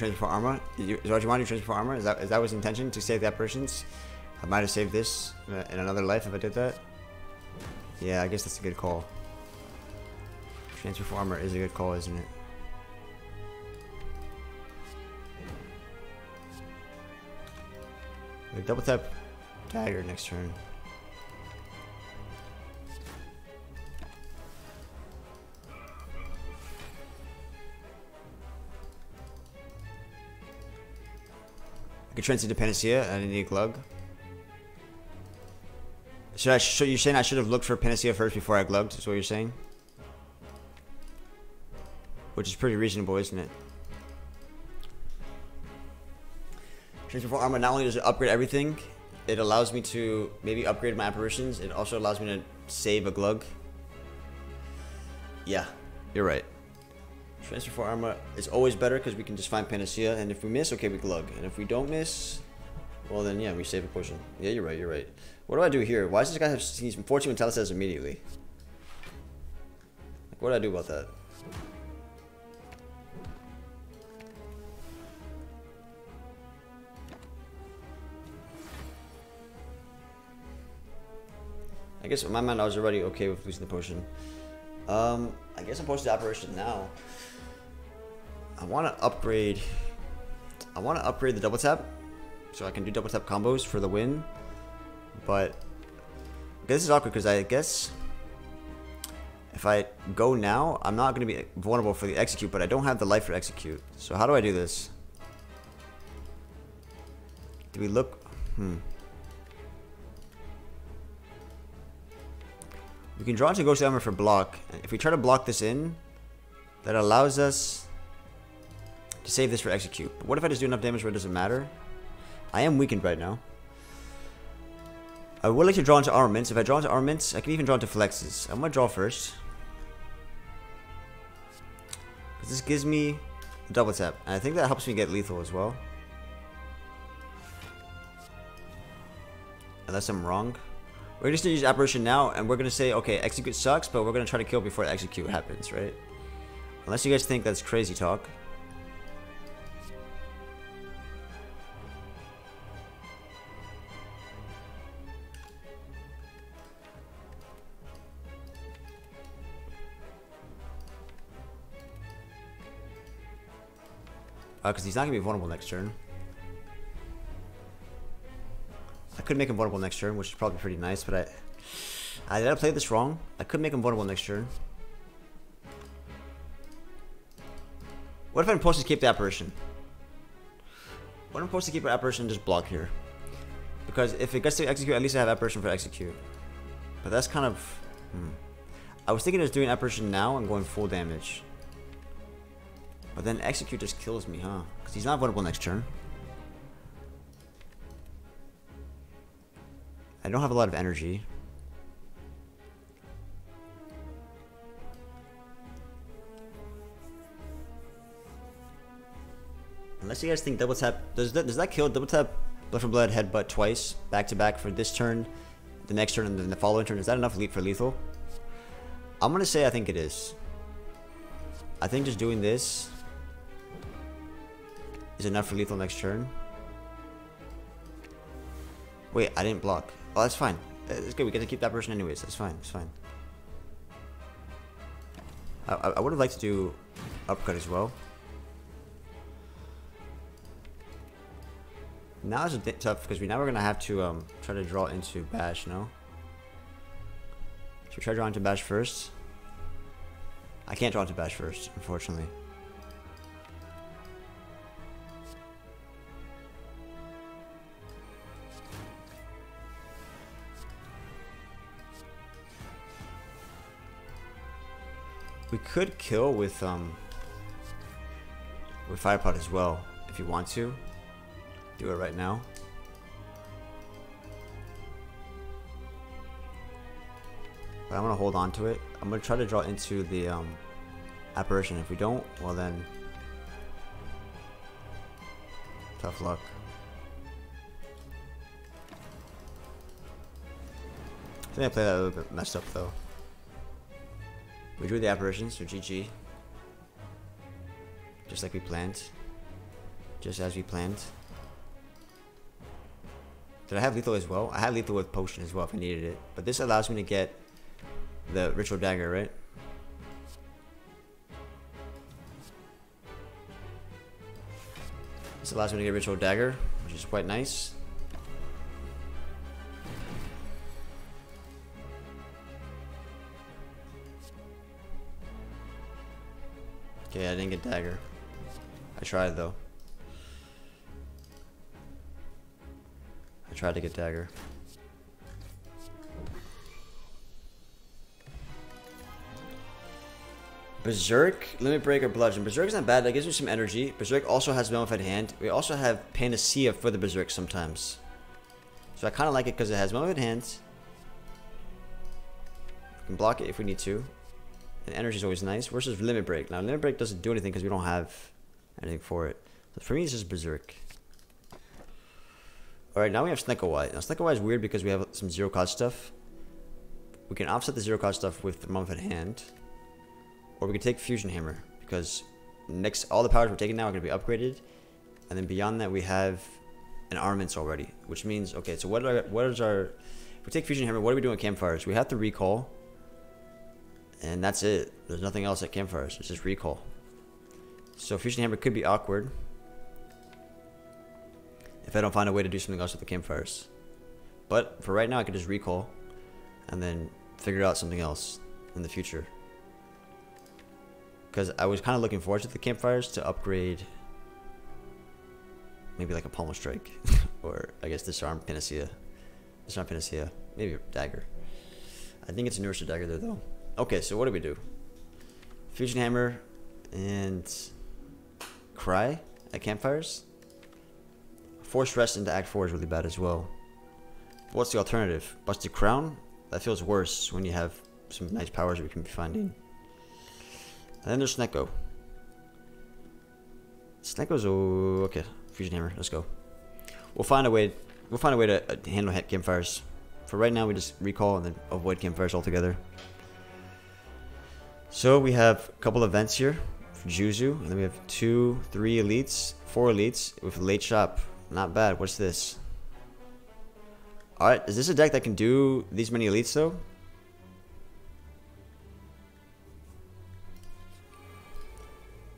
[SPEAKER 1] Transfer armor? To transfer armor? Is that is that was intention to save the apparitions? I might have saved this in another life if I did that. Yeah, I guess that's a good call. Transfer armor is a good call, isn't it? We double tap dagger next turn. I could transfer to Panacea and I need a glug. Should I? Should you saying I should have looked for Panacea first before I glugged? Is what you're saying? Which is pretty reasonable, isn't it? Transfer armor not only does it upgrade everything, it allows me to maybe upgrade my apparitions. It also allows me to save a glug. Yeah, you're right. Transfer for armor is always better because we can just find Panacea, and if we miss, okay, we glug. And if we don't miss, well then yeah, we save a potion. Yeah, you're right, you're right. What do I do here? Why does this guy have he's 14 Metallus immediately? Like, what do I do about that? I guess in my mind I was already okay with losing the potion. Um, I guess I'm posted to apparition now. I want to upgrade. I want to upgrade the double tap, so I can do double tap combos for the win. But this is awkward because I guess if I go now, I'm not going to be vulnerable for the execute, but I don't have the life for execute. So how do I do this? Do we look? Hmm. We can draw into Ghost Armor for block. If we try to block this in, that allows us to save this for execute. But what if I just do enough damage where it doesn't matter? I am weakened right now. I would like to draw into armaments. If I draw into armaments, I can even draw into flexes. I'm gonna draw first. This gives me a double tap. And I think that helps me get lethal as well. Unless I'm wrong. We're just gonna use apparition now, and we're gonna say, okay, execute sucks, but we're gonna try to kill before execute happens, right? Unless you guys think that's crazy talk. Because uh, he's not going to be vulnerable next turn. I could make him vulnerable next turn, which is probably pretty nice, but I... I did I play this wrong? I could make him vulnerable next turn. What if I'm supposed to keep the apparition? What if I'm supposed to keep an apparition and just block here? Because if it gets to execute, at least I have apparition for execute. But that's kind of... Hmm. I was thinking of doing apparition now and going full damage. But then execute just kills me, huh? Because he's not vulnerable next turn. I don't have a lot of energy. Unless you guys think double tap does that does that kill double tap blood for blood headbutt twice back to back for this turn, the next turn, and then the following turn? Is that enough leap for lethal? I'm gonna say I think it is. I think just doing this is enough for lethal next turn. Wait, I didn't block. Oh, that's fine. It's good. We get to keep that person anyways. That's fine. It's fine. I, I would have liked to do upcut as well. Now it's a bit tough because we now we're gonna have to um, try to draw into bash. No. Should we try drawing to bash first? I can't draw into bash first, unfortunately. We could kill with um with Firepot as well, if you want to. Do it right now. But I'm gonna hold on to it. I'm gonna try to draw into the um, apparition. If we don't, well then, tough luck. I think I played that a little bit messed up though. We drew the apparitions, so GG. Just like we planned. Just as we planned. Did I have lethal as well? I had lethal with potion as well if I needed it. But this allows me to get the ritual dagger, right? This allows me to get ritual dagger, which is quite nice. Okay, I didn't get dagger. I tried though. I tried to get dagger. Berserk, Limit Break, or Bludgeon. Berserk is not bad, that gives me some energy. Berserk also has Mummified Hand. We also have Panacea for the Berserk sometimes. So I kind of like it because it has Mummified Hands. We can block it if we need to. Energy is always nice. Versus Limit Break. Now, Limit Break doesn't do anything because we don't have anything for it. So for me, it's just Berserk. Alright, now we have Eye. Now, Eye is weird because we have some zero cost stuff. We can offset the zero cost stuff with the Mummified Hand. Or we can take Fusion Hammer, because next all the powers we're taking now are going to be upgraded. And then beyond that, we have an armaments already, which means, okay, so what, are, what is our... If we take Fusion Hammer, what are we doing at Campfires? We have to recall. And that's it. There's nothing else at Campfires. It's just recall. So Fusion Hammer could be awkward. If I don't find a way to do something else with the Campfires. But for right now, I could just recall. And then figure out something else in the future because I was kind of looking forward to the campfires to upgrade maybe like a pommel strike or I guess disarm panacea disarm panacea maybe a dagger I think it's a nurse dagger there though okay so what do we do fusion hammer and cry at campfires force rest into act 4 is really bad as well what's the alternative busted crown that feels worse when you have some nice powers we can be finding and then there's Snecko. Snecko's oh, okay. Fusion hammer. Let's go. We'll find a way. We'll find a way to uh, handle campfires. For right now, we just recall and then avoid campfires altogether. So we have a couple events here Juzu, and then we have two, three elites, four elites with late shop. Not bad. What's this? Alright, is this a deck that can do these many elites though?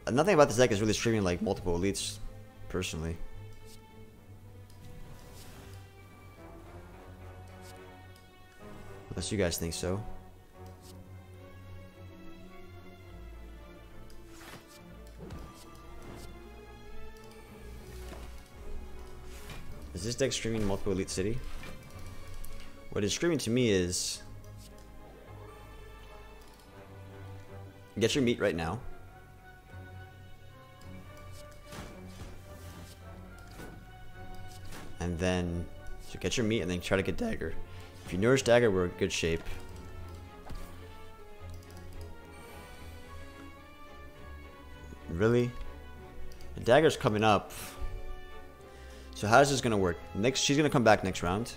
[SPEAKER 1] Uh, nothing about this deck is really streaming like multiple elites, personally. Unless you guys think so. Is this deck streaming multiple Elite City? What is streaming to me is... Get your meat right now. And then, so get your meat and then try to get dagger. If you nourish dagger, we're in good shape. Really? The dagger's coming up. So how is this gonna work? Next, she's gonna come back next round.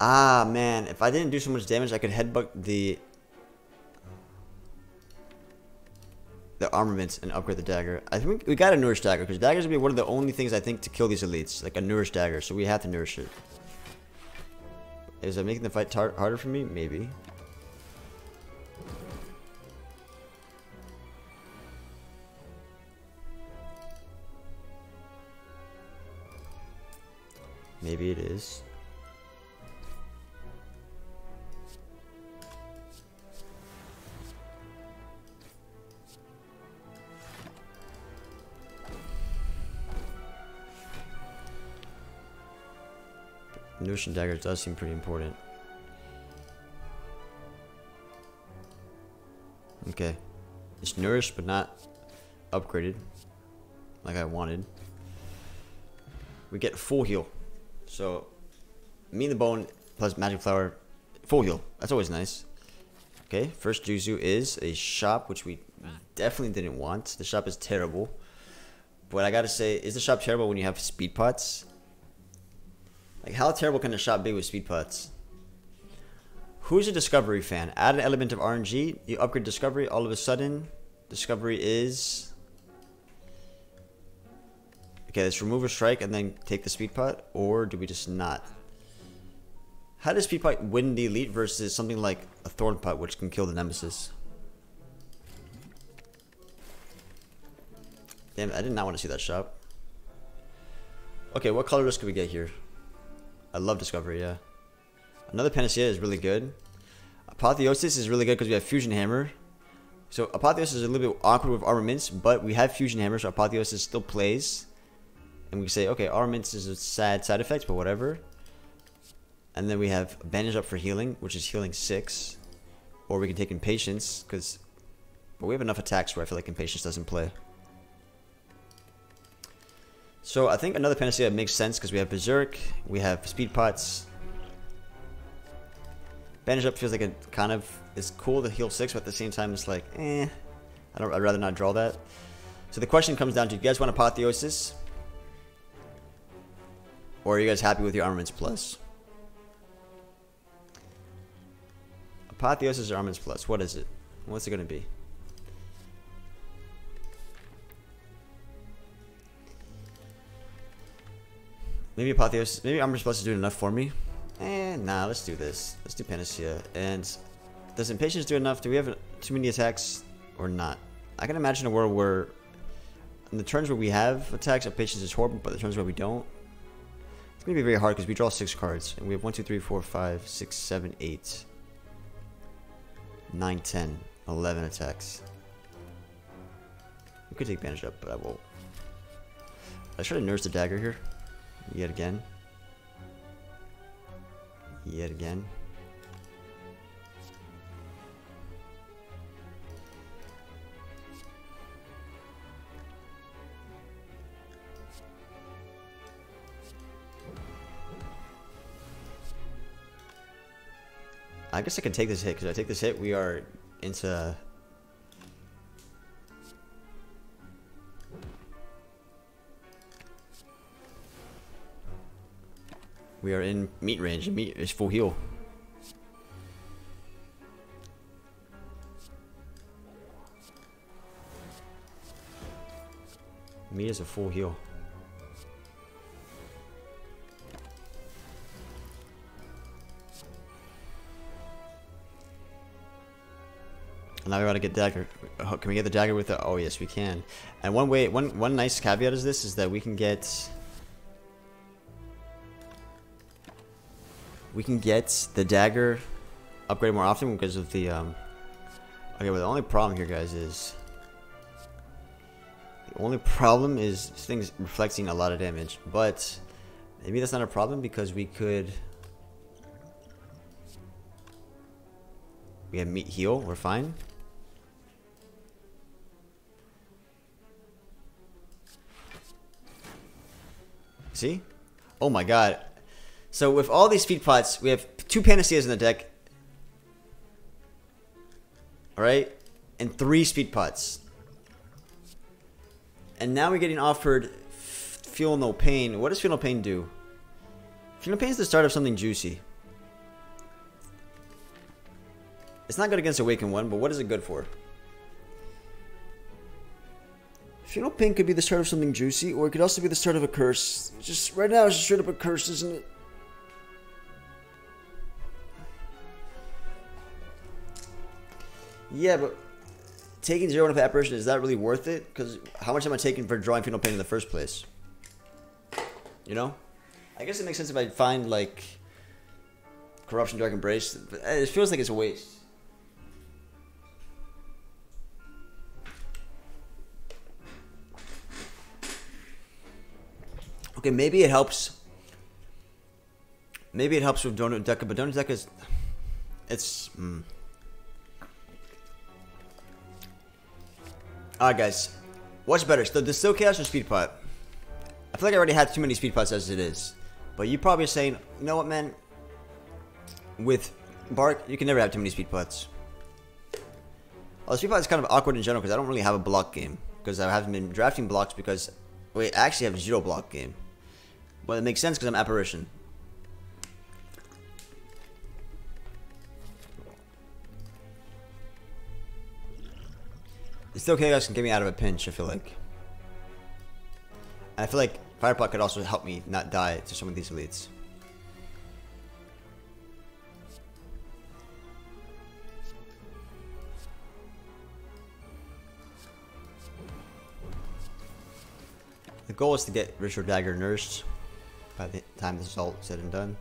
[SPEAKER 1] Ah, man. If I didn't do so much damage, I could headbutt the the armaments and upgrade the dagger. I think we got a nourish dagger because daggers will be one of the only things I think to kill these elites, like a nourish dagger. So we have to nourish it. Is it making the fight harder for me? Maybe. Maybe it is. Notion dagger does seem pretty important. Okay. It's nourished but not upgraded like I wanted. We get full heal. So, meat on the bone plus magic flower, full heal. That's always nice. Okay, first Juzu is a shop, which we definitely didn't want. The shop is terrible. But I gotta say, is the shop terrible when you have speed pots? Like, how terrible can a shop be with speed pots? Who's a Discovery fan? Add an element of RNG. You upgrade Discovery. All of a sudden, Discovery is Okay, let's remove a strike and then take the speed pot, or do we just not? How does speed pot win the elite versus something like a thorn pot, which can kill the nemesis? Damn, I did not want to see that shop. Okay, what color colorless could we get here? I love Discovery, yeah. Another Panacea is really good. Apotheosis is really good because we have Fusion Hammer. So Apotheosis is a little bit awkward with Armaments, but we have Fusion Hammer, so Apotheosis still plays. And we can say, okay, Armaments is a sad side effect, but whatever. And then we have Bandage Up for healing, which is healing 6. Or we can take Impatience, because... But we have enough attacks where I feel like Impatience doesn't play. So I think another Panacea makes sense because we have Berserk, we have Speed Pots. Bandage Up feels like it kind of is cool to heal 6, but at the same time it's like, eh. I don't, I'd rather not draw that. So the question comes down to, do you guys want Apotheosis? Or are you guys happy with your Armaments Plus? Apotheosis Armaments Plus? What is it? What's it going to be? Maybe Apotheosis, maybe Armor Plus is doing enough for me. Eh, nah, let's do this. Let's do Panacea. And does Impatience do enough? Do we have too many attacks or not? I can imagine a world where in the turns where we have attacks, Impatience is horrible, but the turns where we don't, it's going to be very hard because we draw six cards. And we have 1, 2, 3, 4, 5, 6, 7, 8, 9, 10, 11 attacks. We could take Bandage Up, but I won't. I should have nursed the dagger here. Yet again. Yet again. I guess I can take this hit, because I take this hit, we are into We are in meat range. Meat is full heal. Meat is a full heal. Now we gotta get dagger. Can we get the dagger with the? Oh yes, we can. And one way, one one nice caveat is this is that we can get we can get the dagger upgrade more often because of the um okay but the only problem here guys is the only problem is thing's reflecting a lot of damage but maybe that's not a problem because we could we have meat heal we're fine see oh my god so with all these speed pots, we have two Panaceas in the deck. Alright? And three speed pots. And now we're getting offered Feel No Pain. What does Feel No Pain do? Feel No Pain is the start of something juicy. It's not good against Awaken 1, but what is it good for? No Pain could be the start of something juicy, or it could also be the start of a curse. Just right now, it's just straight up a curse, isn't it? Yeah, but taking zero enough apparition is that really worth it? Because how much am I taking for drawing No Pain in the first place? You know, I guess it makes sense if I find like corruption dark embrace. It feels like it's a waste. Okay, maybe it helps. Maybe it helps with Donu Deca, but Donu Deca is. It's. Mm. Alright guys, what's better, the Distill Chaos or Speed Pot? I feel like I already had too many Speed Pots as it is. But you're probably saying, you know what man, with Bark, you can never have too many Speed Pots. Well, Speed Pot is kind of awkward in general because I don't really have a block game. Because I haven't been drafting blocks because, wait, I actually have a zero block game. But it makes sense because I'm Apparition. Distill Chaos can get me out of a pinch, I feel like. I feel like Fire Pot could also help me not die to some of these elites. The goal is to get Ritual Dagger nursed by the time this is all said and done.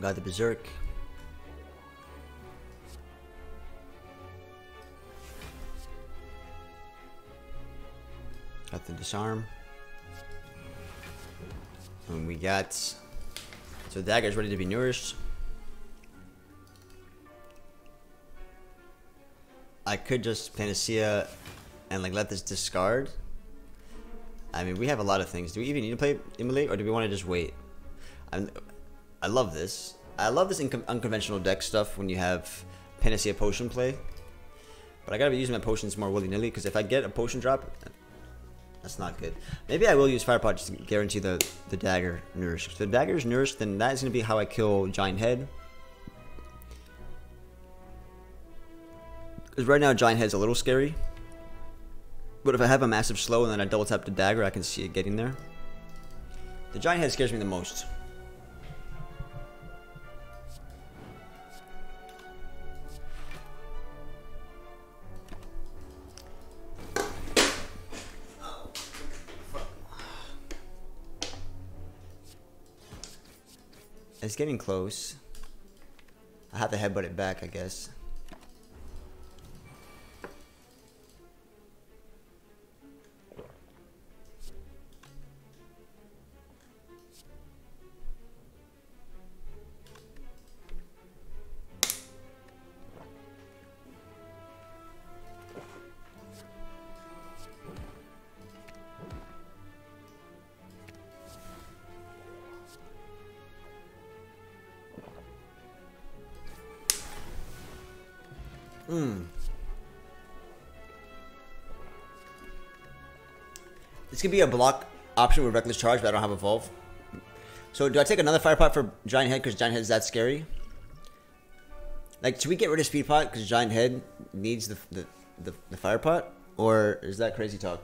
[SPEAKER 1] Got the Berserk. Got the Disarm. And we got... So Dagger's ready to be nourished. I could just Panacea and like let this discard. I mean, we have a lot of things. Do we even need to play Immolate or do we want to just wait? I'm, I love this. I love this unconventional deck stuff when you have Panacea Potion play. But I gotta be using my potions more willy-nilly because if I get a potion drop, that's not good. Maybe I will use Fire Pot just to guarantee the, the dagger nourished. If the dagger is nourished, then that is going to be how I kill Giant Head. Because right now Giant Head's a little scary. But if I have a massive slow and then I double tap the dagger, I can see it getting there. The Giant Head scares me the most. It's getting close. I have to headbutt it back, I guess. This could be a block option with Reckless Charge, but I don't have Evolve. So do I take another Fire Pot for Giant Head because Giant Head is that scary? Like, should we get rid of Speed Pot because Giant Head needs the, the, the, the Fire Pot? Or is that crazy talk?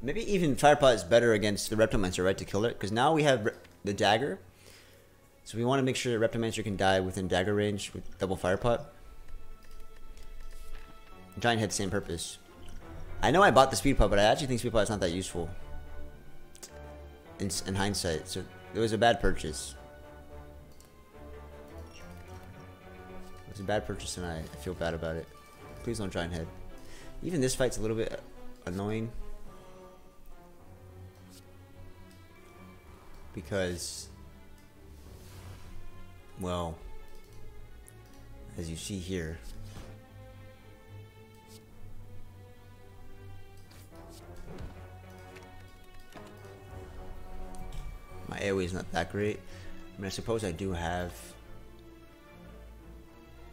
[SPEAKER 1] Maybe even Firepot is better against the Reptomancer, right, to kill it? Because now we have the Dagger. So we want to make sure the Reptomancer can die within Dagger range with double Firepot. Giant Head, same purpose. I know I bought the Speed Pot, but I actually think Speed Pot is not that useful. In, in hindsight, so it was a bad purchase. It was a bad purchase and I feel bad about it. Please don't Giant Head. Even this fight's a little bit annoying. because, well, as you see here, my AoE is not that great. I mean, I suppose I do have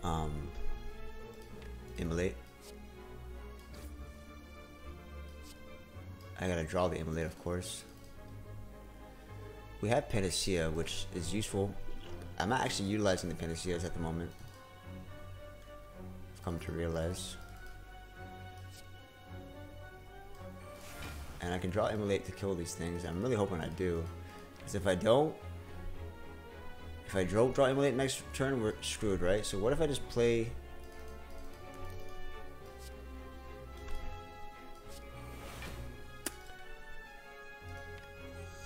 [SPEAKER 1] um, Immolate. I gotta draw the Immolate, of course. We have Panacea, which is useful. I'm not actually utilizing the Panaceas at the moment. I've come to realize. And I can draw Immolate to kill these things. I'm really hoping I do. Because if I don't, if I draw, draw Immolate next turn, we're screwed, right? So what if I just play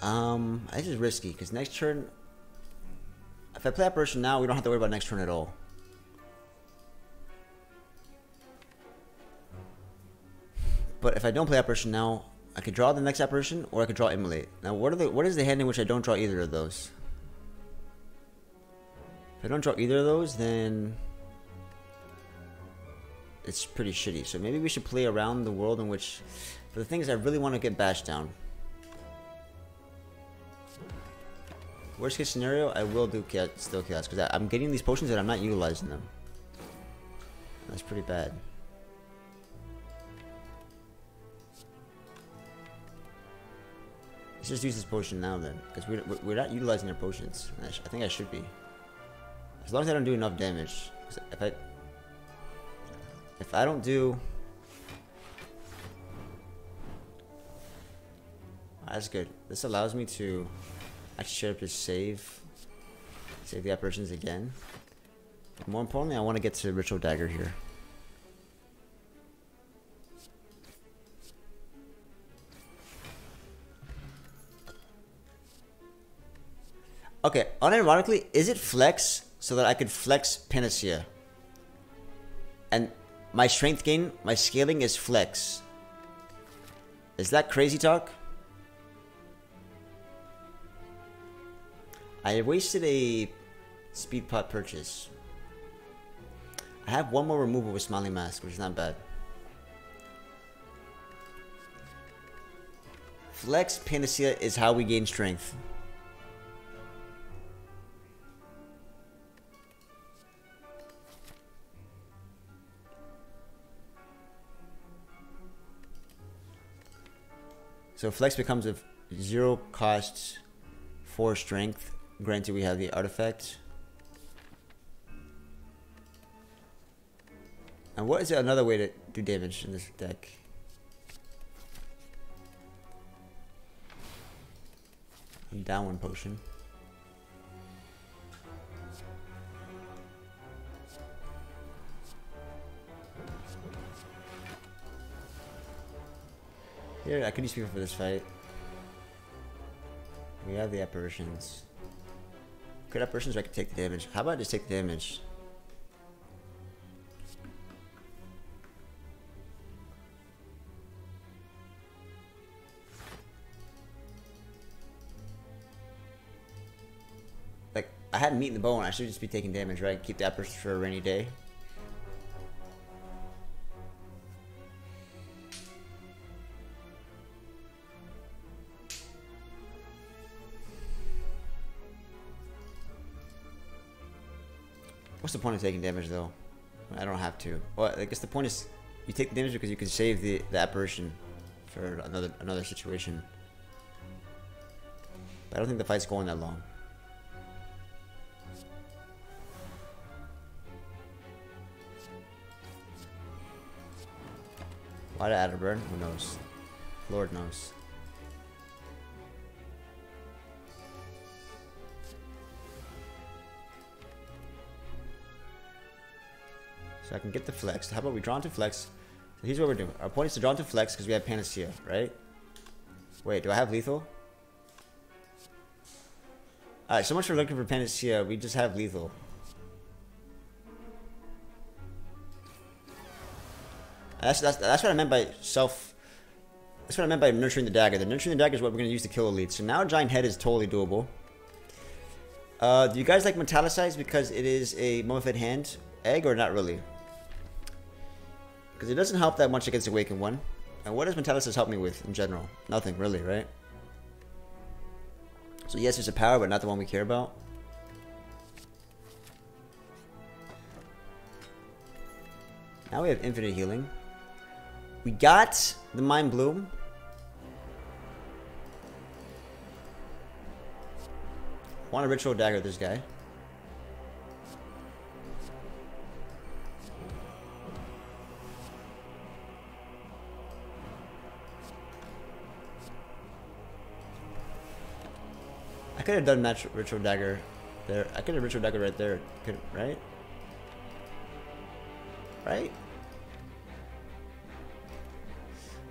[SPEAKER 1] Um, this is risky because next turn, if I play apparition now, we don't have to worry about next turn at all. But if I don't play apparition now, I could draw the next apparition or I could draw immolate. Now, what are the what is the hand in which I don't draw either of those? If I don't draw either of those, then it's pretty shitty. So maybe we should play around the world in which, for the things I really want to get bashed down. Worst case scenario, I will do still chaos because I'm getting these potions and I'm not utilizing them. That's pretty bad. Let's just use this potion now then, because we're, we're not utilizing our potions. I, I think I should be. As long as I don't do enough damage. If I if I don't do that's good. This allows me to actually straight up just save save the apparitions again. But more importantly, I want to get to Ritual Dagger here. Okay, unironically, is it flex so that I could flex Panacea? And my strength gain, my scaling is flex. Is that crazy talk? I wasted a speed pot purchase. I have one more removal with Smiling Mask, which is not bad. Flex Panacea is how we gain strength. So flex becomes a zero cost four strength. Granted, we have the artifact. And what is another way to do damage in this deck? Down one potion. Here, I could use people for this fight. We have the apparitions. Could apparitions I could take the damage. How about I just take the damage? Like, I had meat in the bone, I should just be taking damage, right? Keep the apparitions for a rainy day. What's the point of taking damage though? I don't have to. Well, I guess the point is you take the damage because you can save the, the apparition for another another situation. But I don't think the fight's going that long. Why did I add a burn? Who knows? Lord knows. I can get the flex. How about we draw into flex? So here's what we're doing. Our point is to draw into flex because we have Panacea, right? Wait, do I have lethal? Alright, so much for looking for Panacea. We just have lethal. That's, that's, that's what I meant by self... That's what I meant by nurturing the dagger. The nurturing the dagger is what we're going to use to kill elites. So now Giant Head is totally doable. Uh, do you guys like Metallicize because it is a mummified hand egg or not really? Because it doesn't help that much against Awakened One. And what does Metallicize help me with in general? Nothing really, right? So yes, it's a power, but not the one we care about. Now we have infinite healing. We got the Mind Bloom. Want a Ritual Dagger this guy. I could have done match Ritual Dagger there. I could have Ritual Dagger right there. Could, right? Right?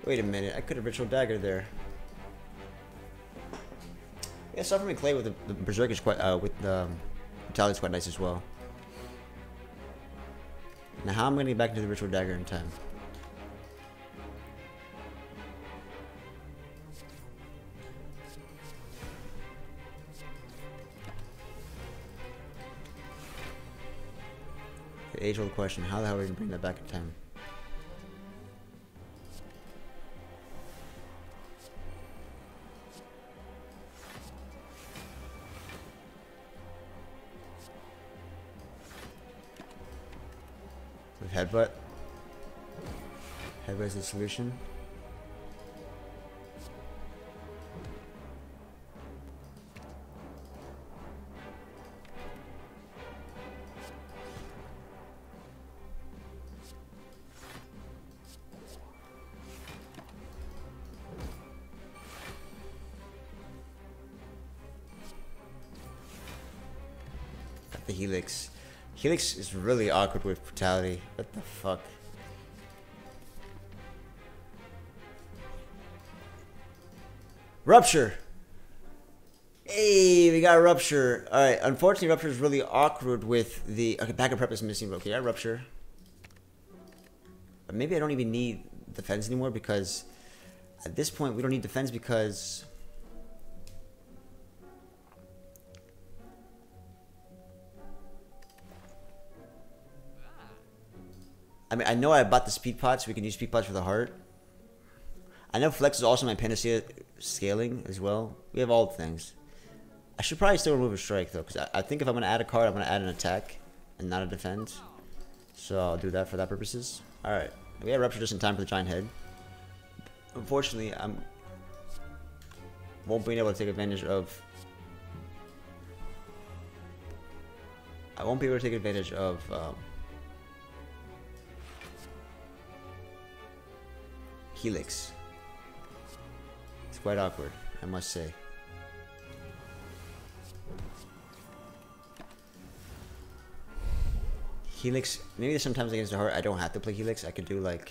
[SPEAKER 1] Wait a minute. I could have Ritual Dagger there. Yeah, Self-Forming Clay with the, the Berserk is quite, uh, with the um, quite nice as well. Now how am I going to get back into the Ritual Dagger in time? Age-old question, how the hell are we going to bring that back in time? So Headbutt. Headbutt is the solution. Helix is really awkward with brutality. What the fuck? Rupture! Hey, we got Rupture. Alright, unfortunately Rupture is really awkward with the... Okay, backup prep is missing, okay, yeah, Rupture. But maybe I don't even need defense anymore because... At this point, we don't need defense because... I mean, I know I bought the speed pots. So we can use speed pots for the heart. I know flex is also my panacea scaling as well. We have all the things. I should probably still remove a strike though, because I, I, think if I'm going to add a card, I'm going to add an attack and not a defense. So I'll do that for that purposes. Alright, we have Rupture just in time for the Giant Head. Unfortunately, I'm won't be able to take advantage of I won't be able to take advantage of um, Helix. It's quite awkward, I must say. Helix, maybe sometimes against the heart I don't have to play Helix. I could do like...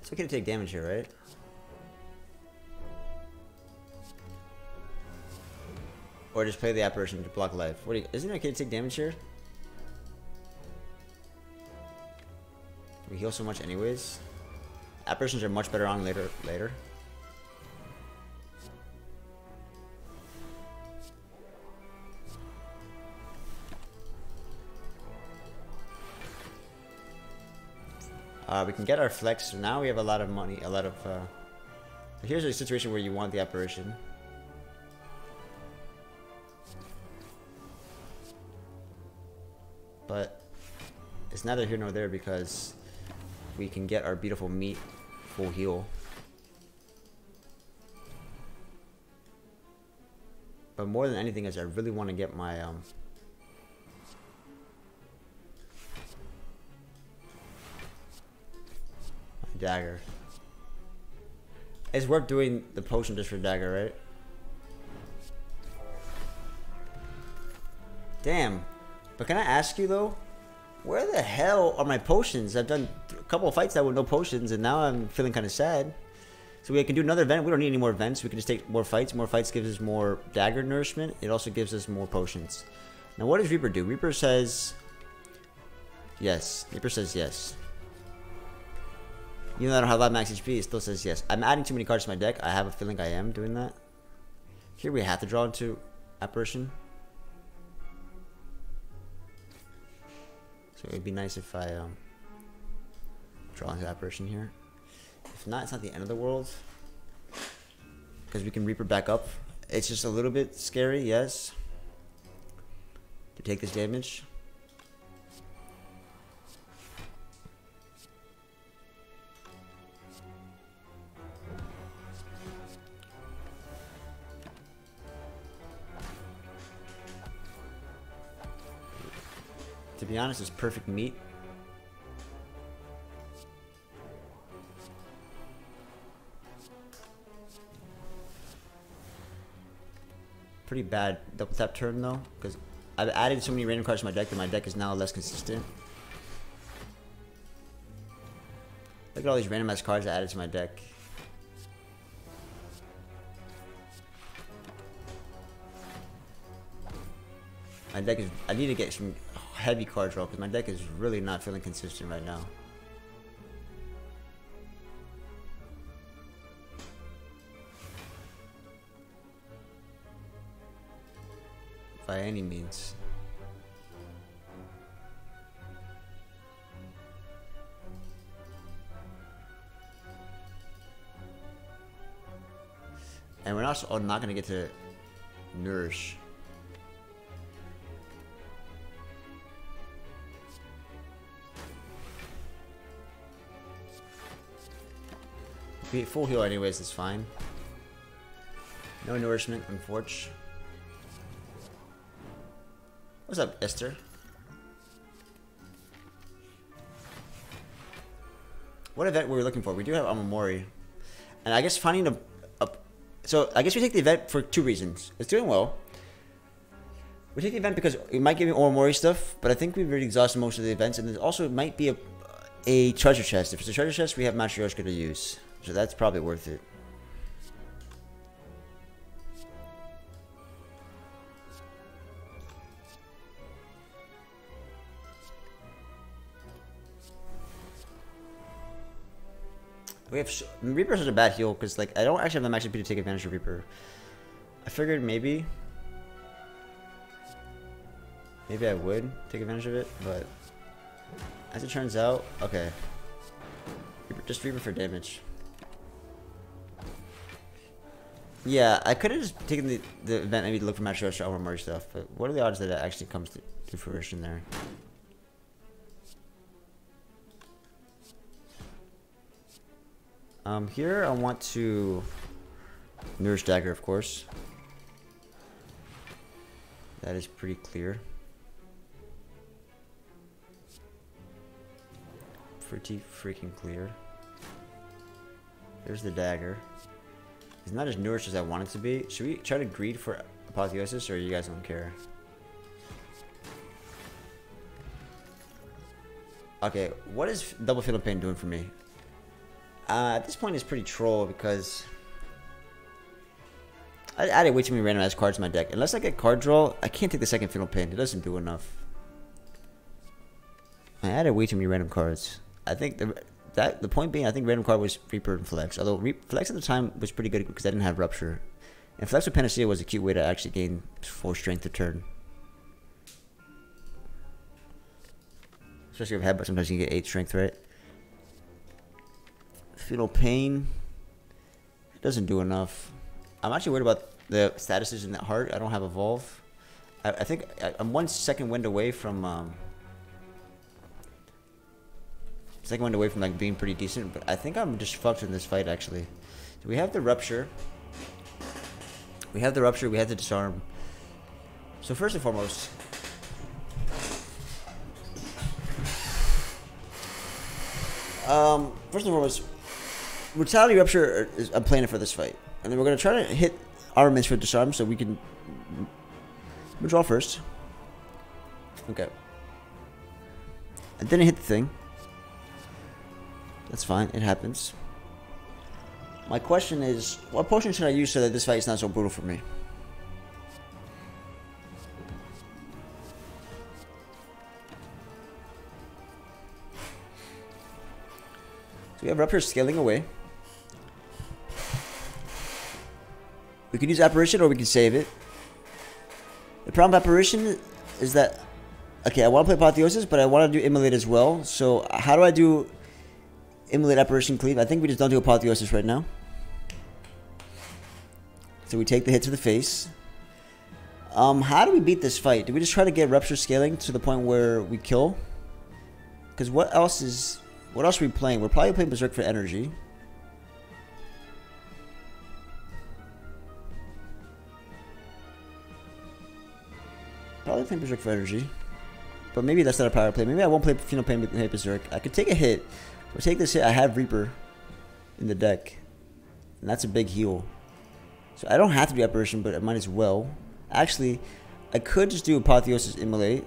[SPEAKER 1] It's okay to take damage here, right? Or just play the apparition to block life. What you, isn't it okay to take damage here? We heal so much anyways. Apparitions are much better on later later. Uh, we can get our flex. So now we have a lot of money, a lot of... Uh... Here's a situation where you want the apparition. But it's neither here nor there because we can get our beautiful meat full heal. But more than anything is I really want to get my um dagger. It's worth doing the potion just for dagger, right? Damn. But can I ask you though, where the hell are my potions? I've done a couple of fights that with no potions, and now I'm feeling kind of sad. So we can do another event. We don't need any more events. We can just take more fights. More fights gives us more dagger nourishment. It also gives us more potions. Now, what does Reaper do? Reaper says yes. Reaper says yes. Even though I don't have of max HP, it still says yes. I'm adding too many cards to my deck. I have a feeling I am doing that. Here we have to draw into Apparition. So it'd be nice if I um, draw into person here. If not, it's not the end of the world. Because we can Reaper back up. It's just a little bit scary, yes. To take this damage. To be honest, it's perfect meat. Pretty bad double tap turn though, because I've added so many random cards to my deck that my deck is now less consistent. Look at all these randomized cards I added to my deck. My deck is. I need to get some heavy card draw because my deck is really not feeling consistent right now. By any means. And we're also not going to get to Nourish. Full heal anyways, it's fine. No nourishment, unfortunately. What's up, Esther? What event were we looking for? We do have Omamori. And I guess finding a, a... So, I guess we take the event for two reasons. It's doing well. We take the event because it might give me Omamori stuff, but I think we've already exhausted most of the events, and there's also might be a, a treasure chest. If it's a treasure chest, we have Matryoshka to use. So that's probably worth it. We have Reaper is such a bad heal because like I don't actually have the max HP to take advantage of Reaper. I figured maybe, maybe I would take advantage of it, but as it turns out, okay, Reaper, just Reaper for damage. Yeah, I could have just taken the, the event maybe to look for Master Rush or more stuff, but what are the odds that it actually comes to, to fruition there? Um, here I want to Nourish Dagger, of course. That is pretty clear. Pretty freaking clear. There's the dagger. It's not as nourished as I want it to be. Should we try to greed for apotheosis or you guys don't care? Okay, what is double Feel No Pain doing for me? Uh, at this point, it's pretty troll because I added way too many randomized cards in my deck. Unless I get card draw, I can't take the second Feel No Pain. It doesn't do enough. I added way too many random cards. I think the that the point being, I think random card was Reaper and Flex. Although Re Flex at the time was pretty good because I didn't have Rupture. And Flex with Panacea was a cute way to actually gain full strength to turn. Especially with Headbutt, sometimes you can get 8 strength, right? Feel No Pain. It doesn't do enough. I'm actually worried about the statuses in that heart. I don't have Evolve. I, I think I, am one second wind away from... Um, second away from like being pretty decent, but I think I'm just fucked in this fight actually. So we have the rupture. We have the rupture, we have the disarm. So first and foremost, um, first and foremost, brutality rupture is I'm playing it for this fight, and then we're gonna try to hit armaments for disarm so we can withdraw first. Okay. I didn't hit the thing. That's fine. It happens. My question is, what potion should I use so that this fight is not so brutal for me? So we have Rupture scaling away. We can use Apparition or we can save it. The problem with Apparition is that, okay, I want to play Apotheosis, but I want to do Immolate as well. So how do I do Immolate Apparition Cleave. I think we just don't do Apotheosis right now. So we take the hit to the face. Um, how do we beat this fight? Do we just try to get Rupture scaling to the point where we kill? Because what else is... What else are we playing? We're probably playing Berserk for energy. Probably playing Berserk for energy. But maybe that's not a power play. Maybe I won't play Feel No Pain with Berserk. I could take a hit. We'll take this hit. I have Reaper in the deck. And that's a big heal. So I don't have to do Apparition, but I might as well. Actually, I could just do Apotheosis Immolate.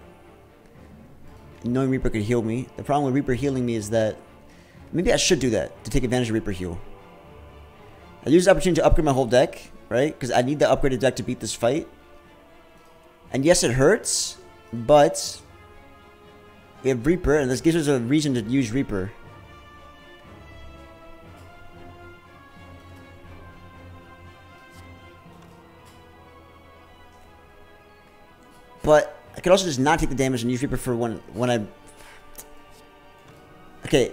[SPEAKER 1] Knowing Reaper could heal me. The problem with Reaper healing me is that... Maybe I should do that to take advantage of Reaper heal. I use the opportunity to upgrade my whole deck, right? Because I need the upgraded deck to beat this fight. And yes, it hurts, but... We have Reaper, and this gives us a reason to use Reaper. But I could also just not take the damage and use Reaper for when when I. Okay,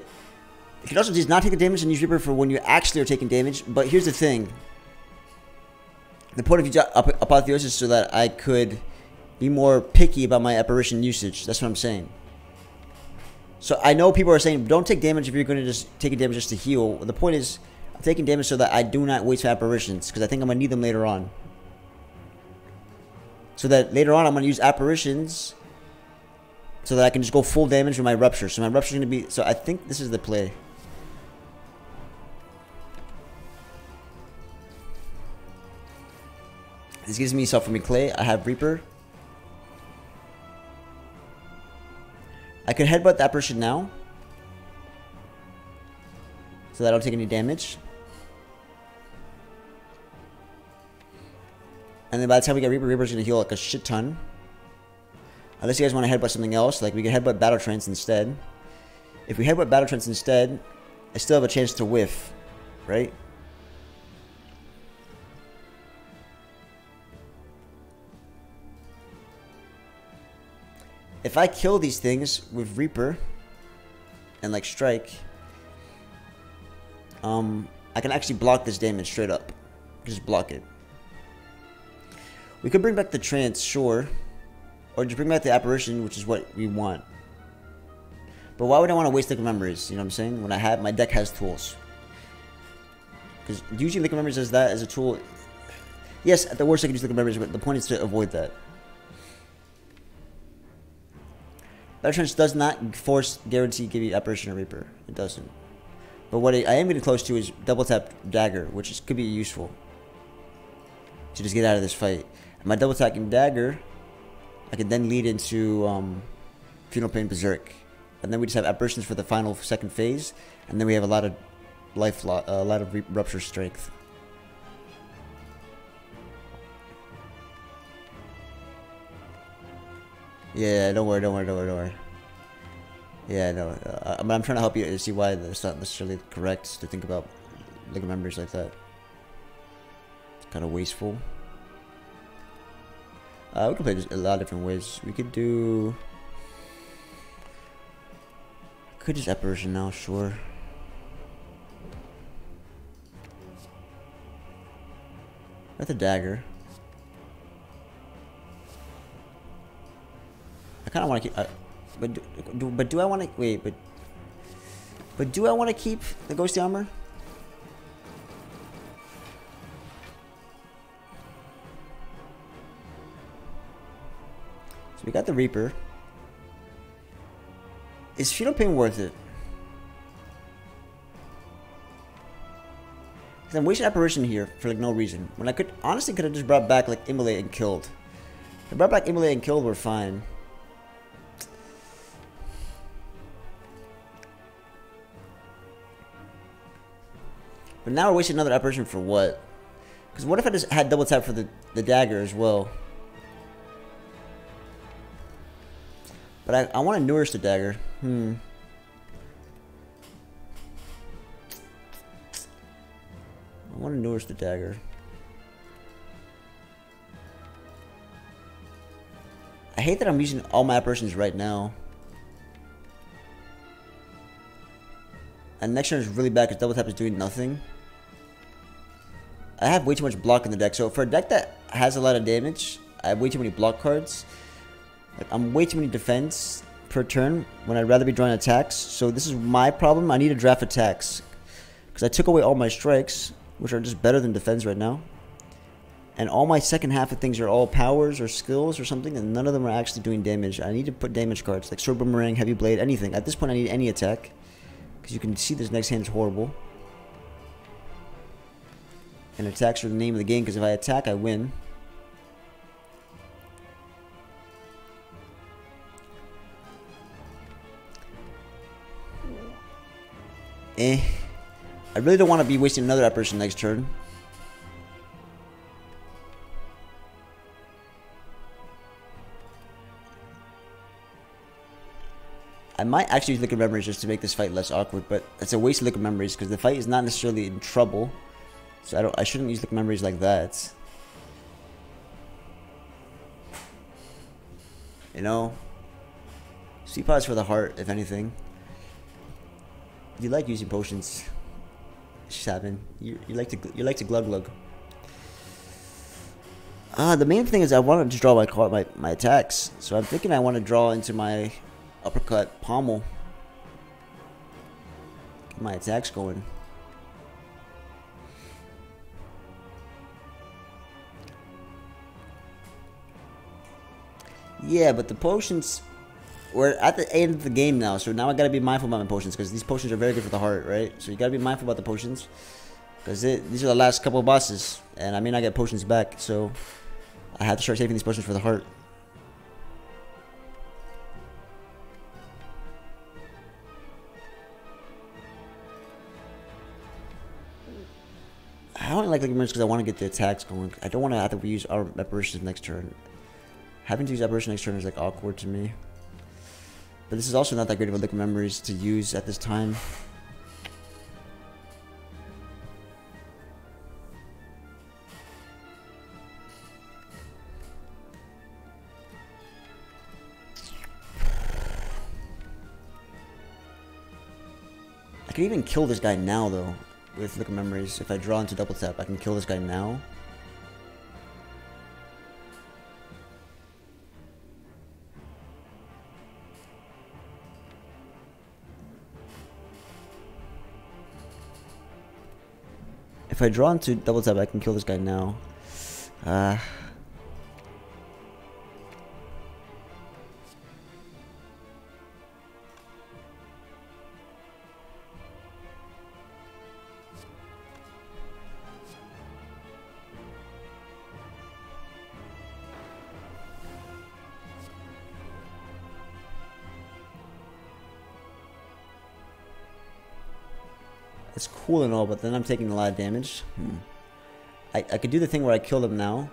[SPEAKER 1] you could also just not take the damage and use Reaper for when you actually are taking damage. But here's the thing. the point of apotheosis so that I could be more picky about my apparition usage. That's what I'm saying. So I know people are saying don't take damage if you're going to just take a damage just to heal. The point is, I'm taking damage so that I do not waste apparitions because I think I'm going to need them later on. So that later on I'm going to use apparitions so that I can just go full damage with my rupture. So my rupture is going to be. So I think this is the play. This gives me Me Clay. I have Reaper. I could headbutt that person now. So that I don't take any damage. And then by the time we get Reaper, Reaper's gonna heal like a shit ton. Unless you guys want to headbutt something else, like we can headbutt Battle Trance instead. If we headbutt Battle Trance instead, I still have a chance to whiff, right? If I kill these things with Reaper and like Strike, um, I can actually block this damage straight up. Just block it. We could bring back the trance, sure. Or just bring back the apparition, which is what we want. But why would I want to waste liquid memories? You know what I'm saying? When I have my deck has tools. Because usually liquid memories does that as a tool. Yes, at the worst I can use liquid memories, but the point is to avoid that. Battle Trance does not force guarantee give you apparition or reaper. It doesn't. But what I am getting close to is double tap dagger, which is, could be useful to just get out of this fight. My double tapping dagger, I can then lead into um, Feel No Pain Berserk, and then we just have apparitions for the final second phase, and then we have a lot of life, uh, a lot of rupture strength. Yeah, don't worry, don't worry, don't worry, don't worry. Yeah, no, uh, I'm, I'm trying to help you see why it's not necessarily correct to think about liquid memories like that. It's kind of wasteful. Uh, we can play this a lot of different ways. We could do... Could just apparition now, sure. With a dagger. I kind of want to keep... Uh, but do, but do I want to... Wait, but... But do I want to keep the ghost armor? So we got the Reaper. Is Feel No Pain worth it? Because I'm wasting Apparition here for like no reason. When I could honestly could have just brought back like Immolate and killed. If I brought back Immolate and killed, we're fine. But now we're wasting another apparition for what? Because what if I just had double tap for the, the dagger as well? But I, I want to nourish the dagger. Hmm. I want to nourish the dagger. I hate that I'm using all my apparitions right now. And next turn is really bad because double tap is doing nothing. I have way too much block in the deck. So for a deck that has a lot of damage, I have way too many block cards. Like, I'm way too many defense per turn when I'd rather be drawing attacks. So this is my problem. I need to draft attacks. Because I took away all my strikes, which are just better than defense right now. And all my second half of things are all powers or skills or something, and none of them are actually doing damage. I need to put damage cards, like Sword Boomerang, Heavy Blade, anything. At this point, I need any attack. Because you can see this next hand is horrible. And attacks are the name of the game because if I attack, I win. Eh. I really don't want to be wasting another apparition next turn. I might actually use liquid memories just to make this fight less awkward, but it's a waste of liquid memories because the fight is not necessarily in trouble. So I don't. I shouldn't use Liquid memories like that. You know. C pods for the heart, if anything. You like using potions, Seven. You you like to you like to glug glug. Uh, the main thing is I wanted to draw my card, my, my attacks. So I'm thinking I want to draw into my uppercut pommel. Get my attacks going. Yeah, but the potions we're at the end of the game now, so now I gotta be mindful about my potions because these potions are very good for the heart, right? So you gotta be mindful about the potions because these are the last couple of bosses, and I may not get potions back, so I have to start saving these potions for the heart. I don't like the Liquid because I want to get the attacks going. I don't want to have to use our apparitions next turn. Having to use apparition next turn is like awkward to me. But this is also not that great of a liquid memories to use at this time. I can even kill this guy now though with liquid memories. If I draw into double tap, I can kill this guy now. If I draw into double tap, I can kill this guy now. Uh, It's cool and all, but then I'm taking a lot of damage. Hmm. I, I could do the thing where I kill them now.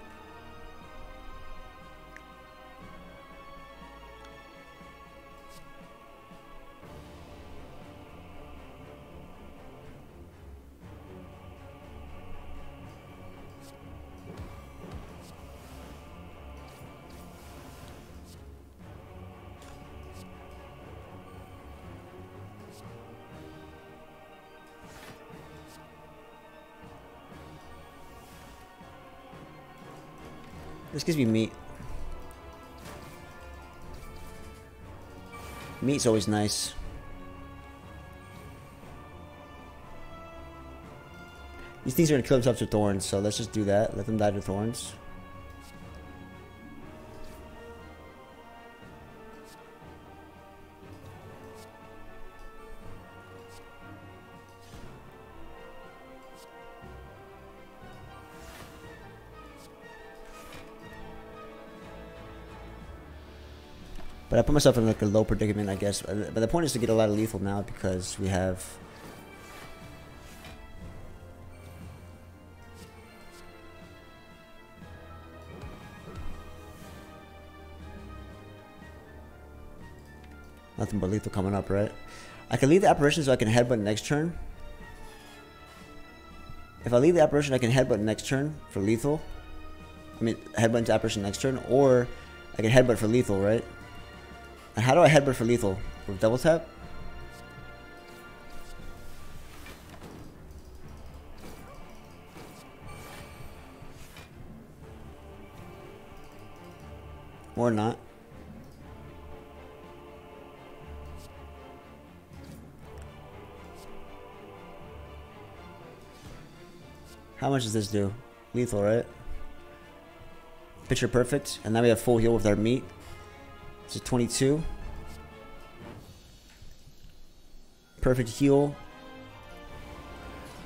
[SPEAKER 1] This gives me meat. Meat's always nice. These things are gonna kill themselves with thorns, so let's just do that. Let them die to thorns. But I put myself in like a low predicament, I guess. But the point is to get a lot of lethal now because we have... Nothing but lethal coming up, right? I can leave the apparition so I can headbutt next turn. If I leave the apparition, I can headbutt next turn for lethal. I mean, headbutt into apparition next turn, or I can headbutt for lethal, right? And how do I headbutt for lethal? With double tap? Or not. How much does this do? Lethal, right? Picture perfect. And now we have full heal with our meat. It's a 22. Perfect heal.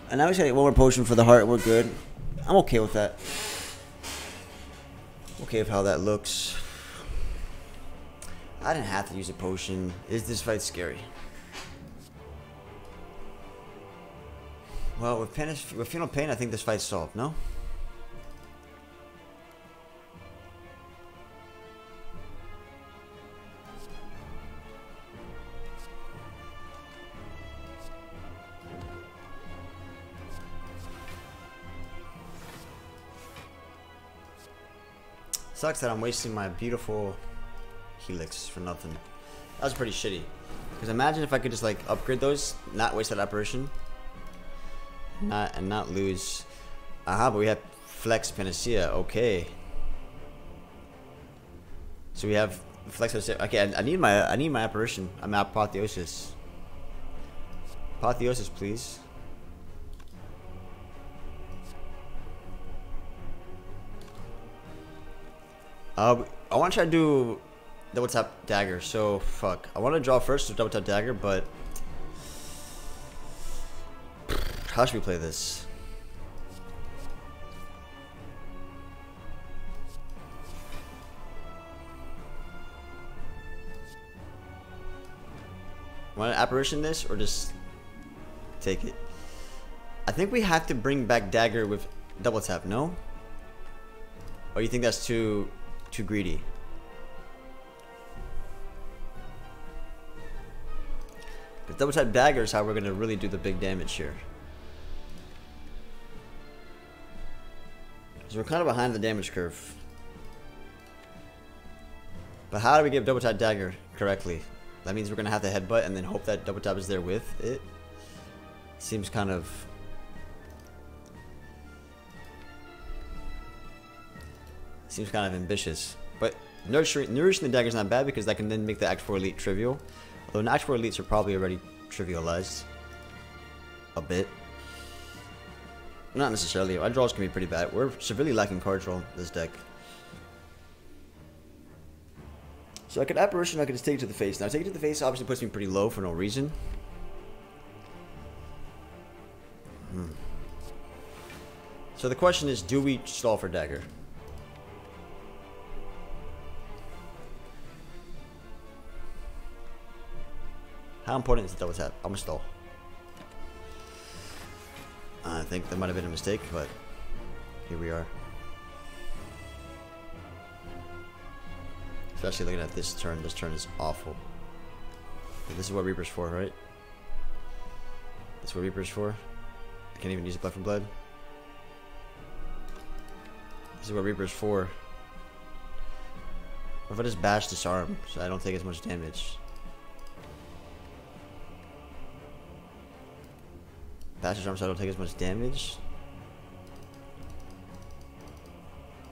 [SPEAKER 1] And now we just gotta get one more potion for the heart. We're good. I'm okay with that. Okay with how that looks. I didn't have to use a potion. Is this fight scary? Well, with, pain, with Feel No Pain, I think this fight's solved, no? Sucks that I'm wasting my beautiful helix for nothing. That was pretty shitty. Because imagine if I could just like upgrade those, not waste that apparition, not and not lose. Aha, but we have flex panacea. Okay. So we have flex. Okay, I, I need my I need my apparition. I'm apotheosis. Apotheosis, please. Uh, I want to try to do double tap dagger. So fuck. I want to draw first with double tap dagger, but how should we play this? Want to apparition this or just take it? I think we have to bring back dagger with double tap. No? Or you think that's too too greedy? Because double tap dagger is how we're gonna really do the big damage here. So we're kind of behind the damage curve. But how do we give double tap dagger correctly? That means we're gonna have to headbutt and then hope that double tap is there with it. Seems kind of seems kind of ambitious. But nourishing, nourishing the dagger is not bad because that can then make the Act 4 Elite trivial. Although Act 4 Elites are probably already trivialized. A bit. Not necessarily. Our draws can be pretty bad. We're severely lacking card draw this deck. So I could Apparition, I could just take it to the face. Now, take it to the face obviously puts me pretty low for no reason. Hmm. So the question is, do we stall for Dagger? How important is the double tap? I'm gonna stall. I think that might have been a mistake, but here we are. Especially looking at this turn. This turn is awful. This is what Reaper's for, right? This is what Reaper's for? I can't even use a Blood for Blood. This is what Reaper's for. What if I just bash disarm so I don't take as much damage? So I don't take as much damage?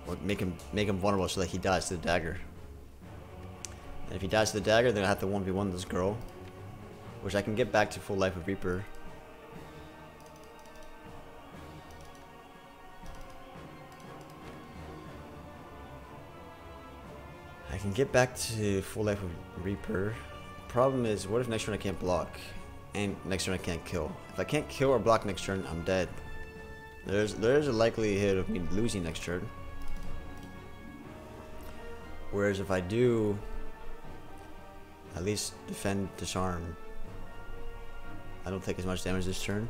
[SPEAKER 1] Or make him make him vulnerable so that he dies to the dagger. And if he dies to the dagger, then I have to 1v1 this girl. Which I can get back to full life of Reaper. I can get back to full life of Reaper. Problem is, what if next turn I can't block? And next turn I can't kill. If I can't kill or block next turn, I'm dead. There's there's a likelihood of me losing next turn. Whereas if I do at least defend, disarm. I don't take as much damage this turn.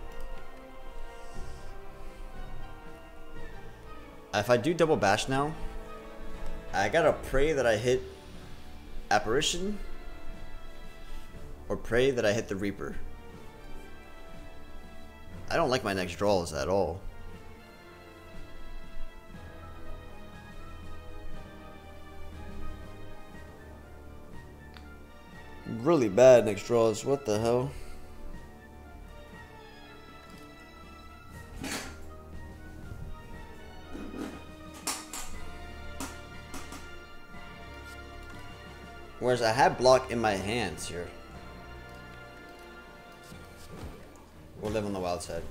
[SPEAKER 1] If I do double bash now, I gotta pray that I hit Apparition or pray that I hit the Reaper. I don't like my next draws at all. really bad next draws. What the hell? Whereas I have block in my hands here. We'll live on the wild side.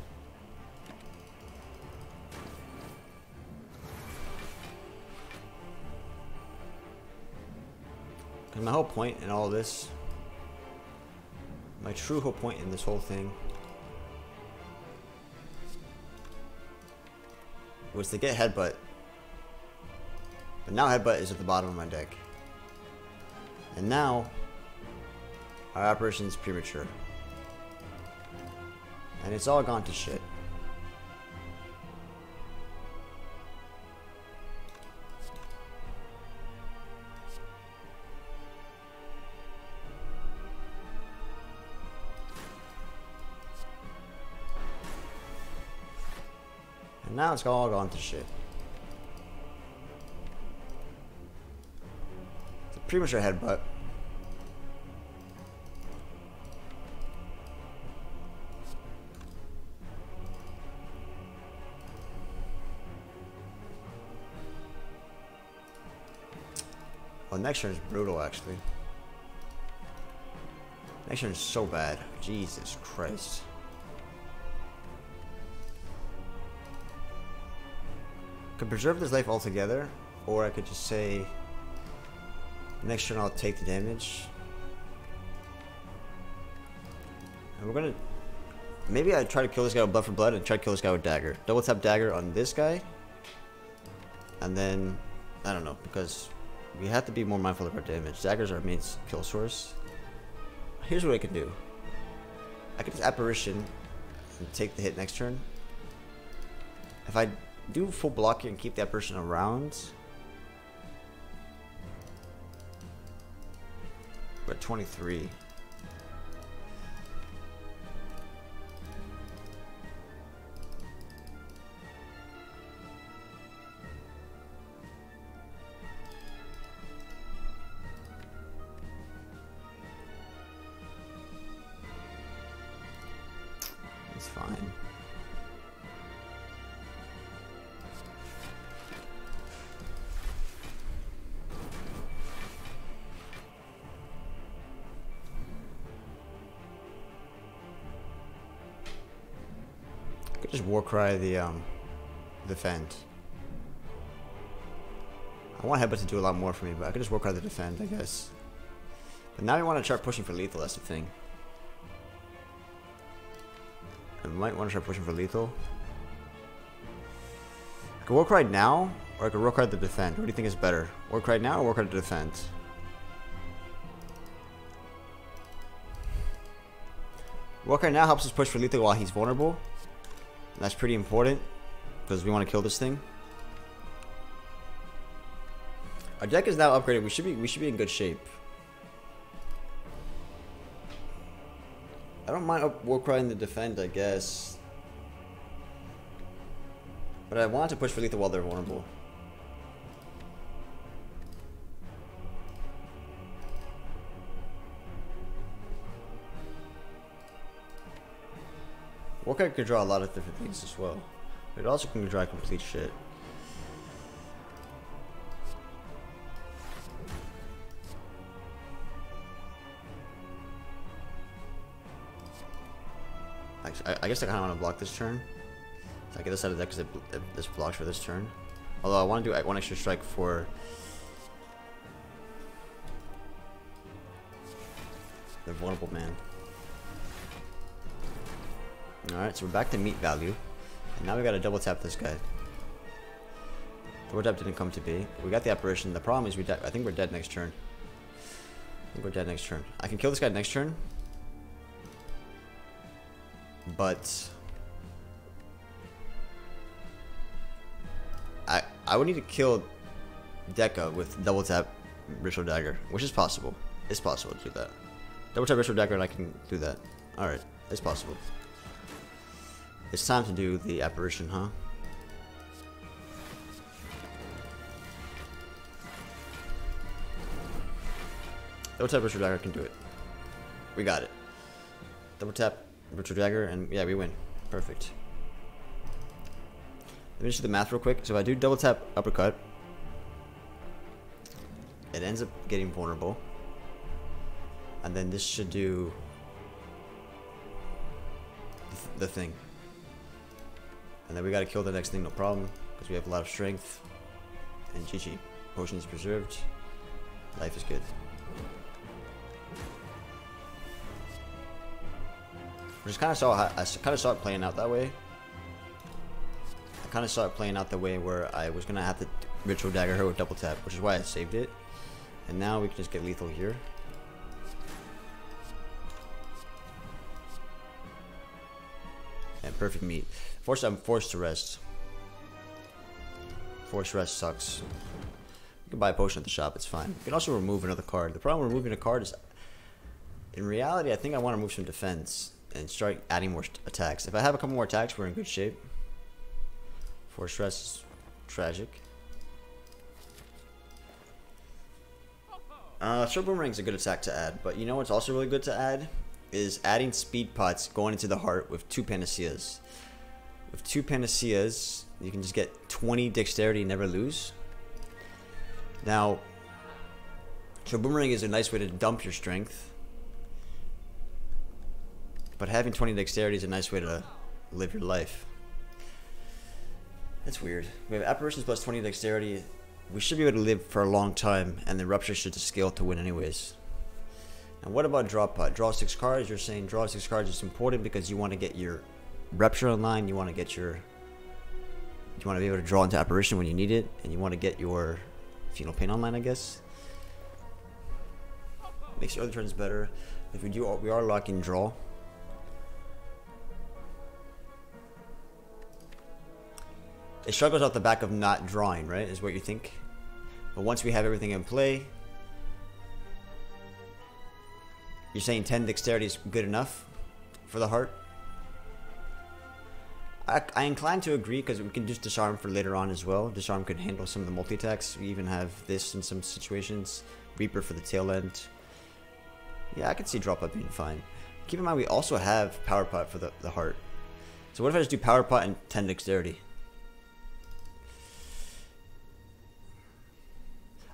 [SPEAKER 1] And my whole point in all this my true whole point in this whole thing was to get Headbutt. But now Headbutt is at the bottom of my deck. And now, our operation is premature. And it's all gone to shit. And now it's all gone to shit. It's pretty much a headbutt. Well, next turn is brutal, actually. Next turn is so bad. Jesus Christ. Could preserve this life altogether, or I could just say next turn I'll take the damage. And we're gonna maybe I try to kill this guy with blood for blood and try to kill this guy with dagger. Double tap dagger on this guy. And then I don't know, because we have to be more mindful of our damage. Daggers are our main kill source. Here's what I can do. I can just apparition and take the hit next turn. If I do full block here and keep that person around. We're at 23. Warcry the um, defend. I want Headbutt to do a lot more for me, but I could just Warcry the defend, I guess. But now we want to start pushing for lethal, that's the thing. I might want to start pushing for lethal. I could Warcry now, or I could Warcry the defend. What do you think is better? Warcry now or Warcry the defend? Warcry now helps us push for lethal while he's vulnerable. That's pretty important because we want to kill this thing. Our deck is now upgraded. We should be we should be in good shape. I don't mind up Warcry in the defend, I guess. But I want to push for lethal while they're vulnerable. Warcry can draw a lot of different things as well. It also can draw complete shit. I, I guess I kind of want to block this turn. So I get this out of deck because this blocks for this turn. Although I want to do one extra strike for the vulnerable man. Alright, so we're back to meat value. And now we gotta double tap this guy. Double tap didn't come to be. We got the apparition. The problem is we I think we're dead next turn. I think we're dead next turn. I can kill this guy next turn. But I I would need to kill Deca with double tap Ritual Dagger, which is possible. It's possible to do that. Double tap Ritual Dagger and I can do that. Alright, it's possible. It's time to do the apparition, huh? Double tap Ritual Dagger can do it. We got it. Double tap Ritual Dagger, and yeah, we win. Perfect. Let me just do the math real quick. So if I do double tap uppercut, it ends up getting vulnerable. And then this should do the thing. And then we gotta kill the next thing, no problem. Because we have a lot of strength. And GG. Potion is preserved. Life is good. I just kind of saw I kind of saw it playing out that way. I kind of saw it playing out the way where I was gonna have to ritual dagger her with double tap, which is why I saved it. And now we can just get lethal here. Perfect meat. Forced, I'm forced to rest. Forced rest sucks. You can buy a potion at the shop, it's fine. You can also remove another card. The problem with removing a card is, in reality, I think I want to move some defense and start adding more attacks. If I have a couple more attacks, we're in good shape. Forced rest is tragic. Uh, Short is a good attack to add, but you know what's also really good to add? Is adding speed pots going into the heart with two panaceas. With two panaceas, you can just get 20 dexterity and never lose. Now, So boomerang is a nice way to dump your strength. But having 20 dexterity is a nice way to live your life. That's weird. We have apparitions plus 20 dexterity. We should be able to live for a long time, and the rupture should just scale to win anyways. And what about draw pot? Draw six cards. You're saying draw six cards is important because you want to get your rupture online. You want to get your. You want to be able to draw into apparition when you need it, and you want to get your Feel No Pain online, I guess. Makes your other turns better. If we do, we are locking draw. It struggles off the back of not drawing, right? Is what you think. But once we have everything in play, you're saying 10 dexterity is good enough for the heart? I, I incline to agree because we can just disarm for later on as well. Disarm could handle some of the multi-attacks. We even have this in some situations. Reaper for the tail end. Yeah, I can see drop up being fine. Keep in mind we also have power pot for the, the heart. So what if I just do power pot and 10 dexterity?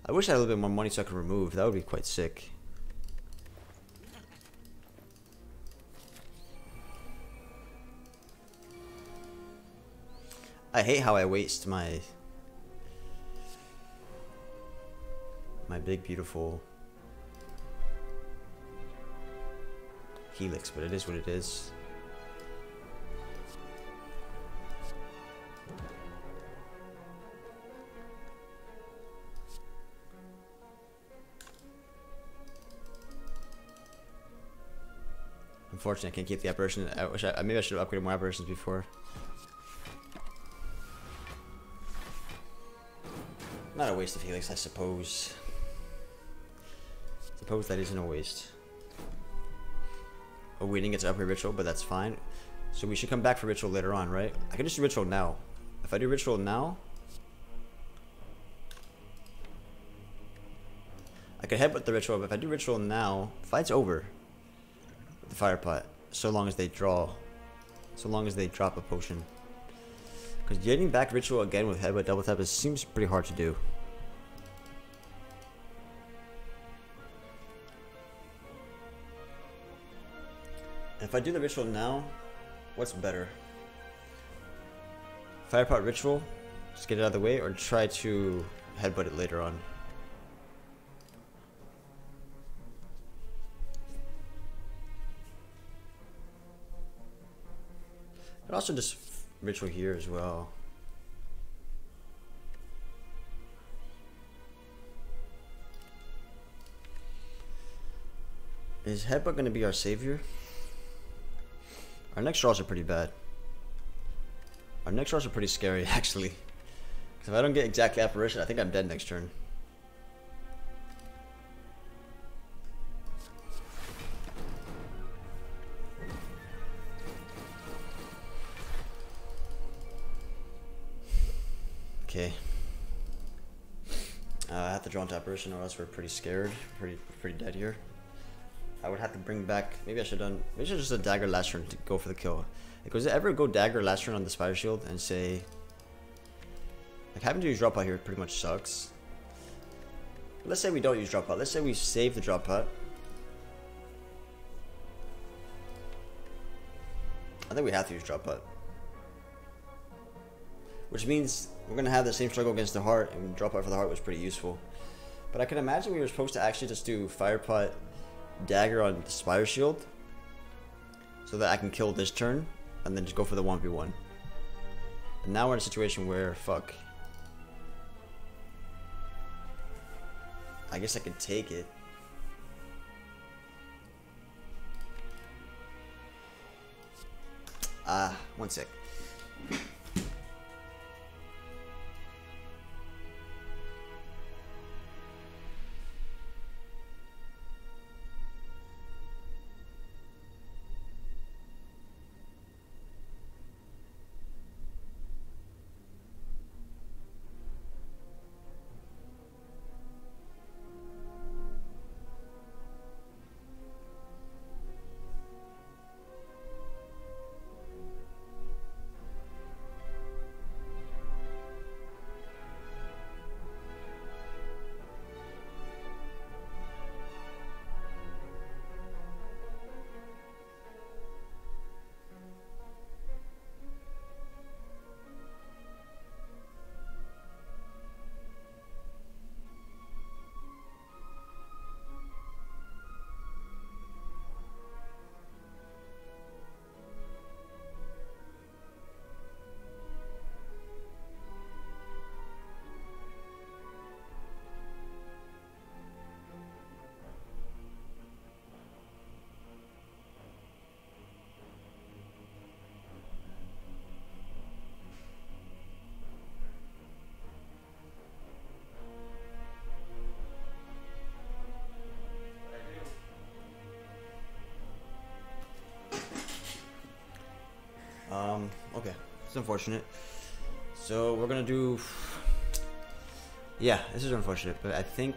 [SPEAKER 1] I wish I had a little bit more money so I could remove. That would be quite sick. I hate how I waste my my big beautiful helix, but it is what it is. Unfortunately, I can't keep the apparition. I wish I maybe I should have upgraded more apparitions before. Not a waste of helix, I suppose. Suppose that isn't a waste. Oh, we didn't get to upgrade ritual, but that's fine. So we should come back for ritual later on, right? I can just do ritual now. If I do ritual now, I could headbutt the ritual, but if I do ritual now, fight's over. The fire pot, so long as they draw, so long as they drop a potion. Because getting back ritual again with headbutt double tap is, seems pretty hard to do. If I do the ritual now, what's better? Firepot ritual, just get it out of the way, or try to headbutt it later on. But also just ritual here as well. Is Headbutt going to be our savior? Our next draws are pretty bad. Our next draws are pretty scary, actually. Because if I don't get exactly Apparition, I think I'm dead next turn. To apparition or else we're pretty scared. Pretty pretty dead here. I would have to bring back maybe I should have done maybe I should just a dagger last turn to go for the kill. Like was it ever go dagger last turn on the spire shield and say like having to use drop out here pretty much sucks. Let's say we don't use drop out. Let's say we save the drop out. I think we have to use drop out. Which means we're going to have the same struggle against the heart, and drop out for the heart was pretty useful. But I can imagine we were supposed to actually just do fire pot dagger on the spire shield so that I can kill this turn and then just go for the 1v1. But now we're in a situation where, fuck. I guess I could take it. Ah, uh, one sec. It's unfortunate. So we're gonna do... Yeah, this is unfortunate, but I think...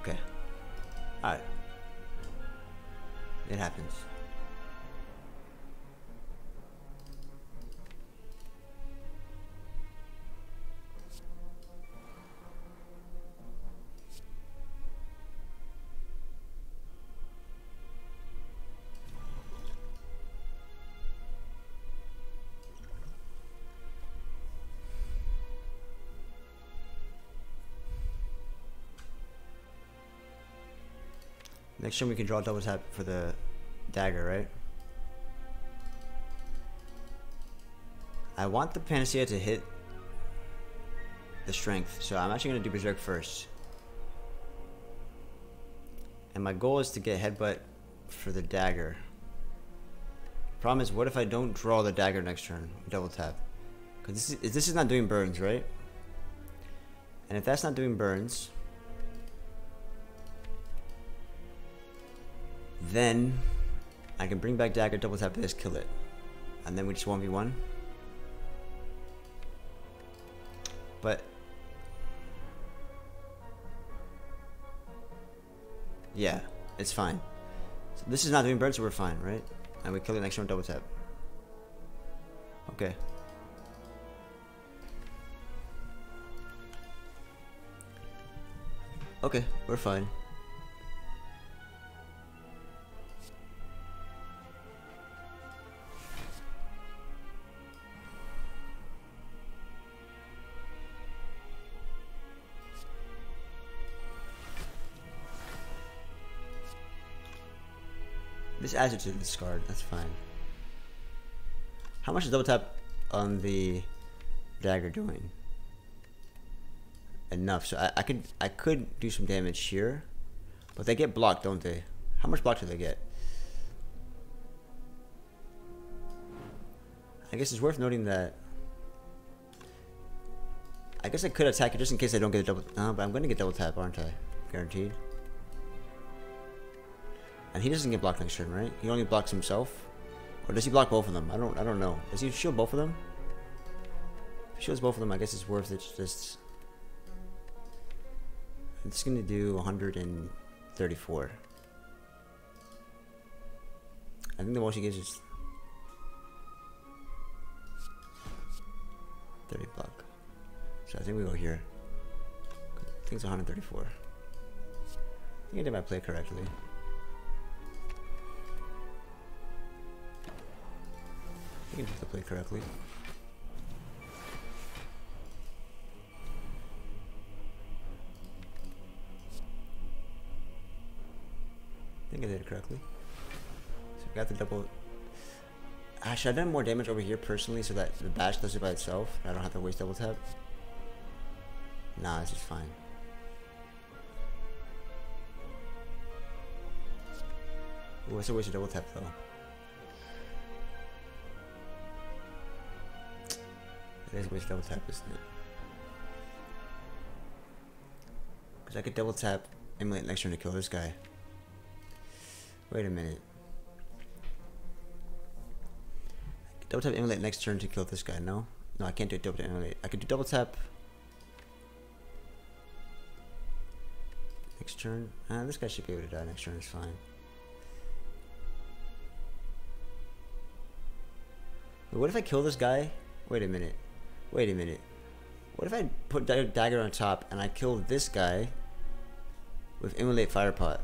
[SPEAKER 1] Okay. Alright. It happens. Turn we can draw double tap for the dagger, right? I want the Panacea to hit the strength, so I'm actually going to do Berserk first. And my goal is to get Headbutt for the dagger. Problem is, what if I don't draw the dagger next turn? Double tap. Because this is, this is not doing burns, right? And if that's not doing burns, Then I can bring back dagger, double tap this, kill it. And then we just 1v1. But Yeah, it's fine. So this is not doing burns, so we're fine, right? And we kill the next one double tap. Okay. Okay, we're fine. To discard. That's fine. How much is double tap on the dagger doing? Enough. So I, I could I could do some damage here, but they get blocked, don't they? How much block do they get? I guess it's worth noting that. I guess I could attack it just in case I don't get a double. No, but I'm going to get double tap, aren't I? Guaranteed. And he doesn't get blocked next turn, right? He only blocks himself? Or does he block both of them? I don't I don't know. Does he shield both of them? If he shields both of them, I guess it's worth it just... It's gonna do 134. I think the most he gives is 30 block. So I think we go here. I think it's 134. I think I did my play correctly. I can the play correctly. I think I did it correctly. So we got the double. Should I have done more damage over here personally so that the bash does it by itself? I don't have to waste double tap? Nah, it's just fine. Ooh, I still waste a double tap though. Is waste double tap, isn't it? Because I could double tap Immolate next turn to kill this guy. Wait a minute. Double tap Immolate next turn to kill this guy, no? No, I can't do double tap Immolate. I could do double tap next turn. Uh, this guy should be able to die next turn, it's fine. what if I kill this guy? Wait a minute. Wait a minute. What if I put dagger on top and I kill this guy with immolate fire pot?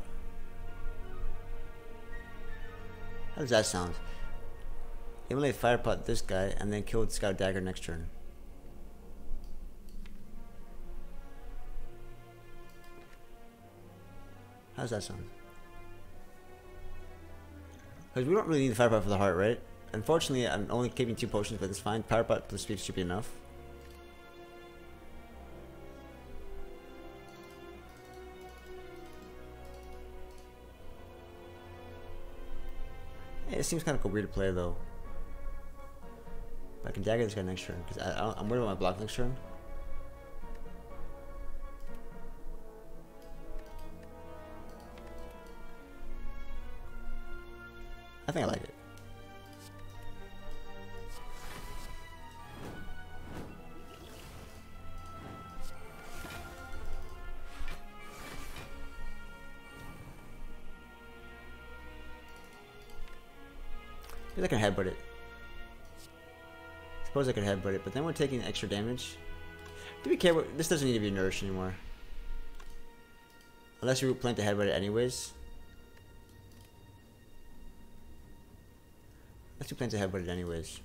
[SPEAKER 1] How does that sound? Immolate fire pot this guy and then kill guy dagger next turn. How does that sound? Because we don't really need the fire pot for the heart, right? Unfortunately, I'm only keeping two potions, but it's fine. Power pot plus speed should be enough. It seems kind of weird play though. I can dagger this guy next turn because I'm worried about my block next turn. I think I like it. I can headbutt it. Suppose I could headbutt it, but then we're taking extra damage. Do we care? What, this doesn't need to be nourished anymore. Unless you plan to headbutt it anyways. Unless you plan to headbutt it anyways.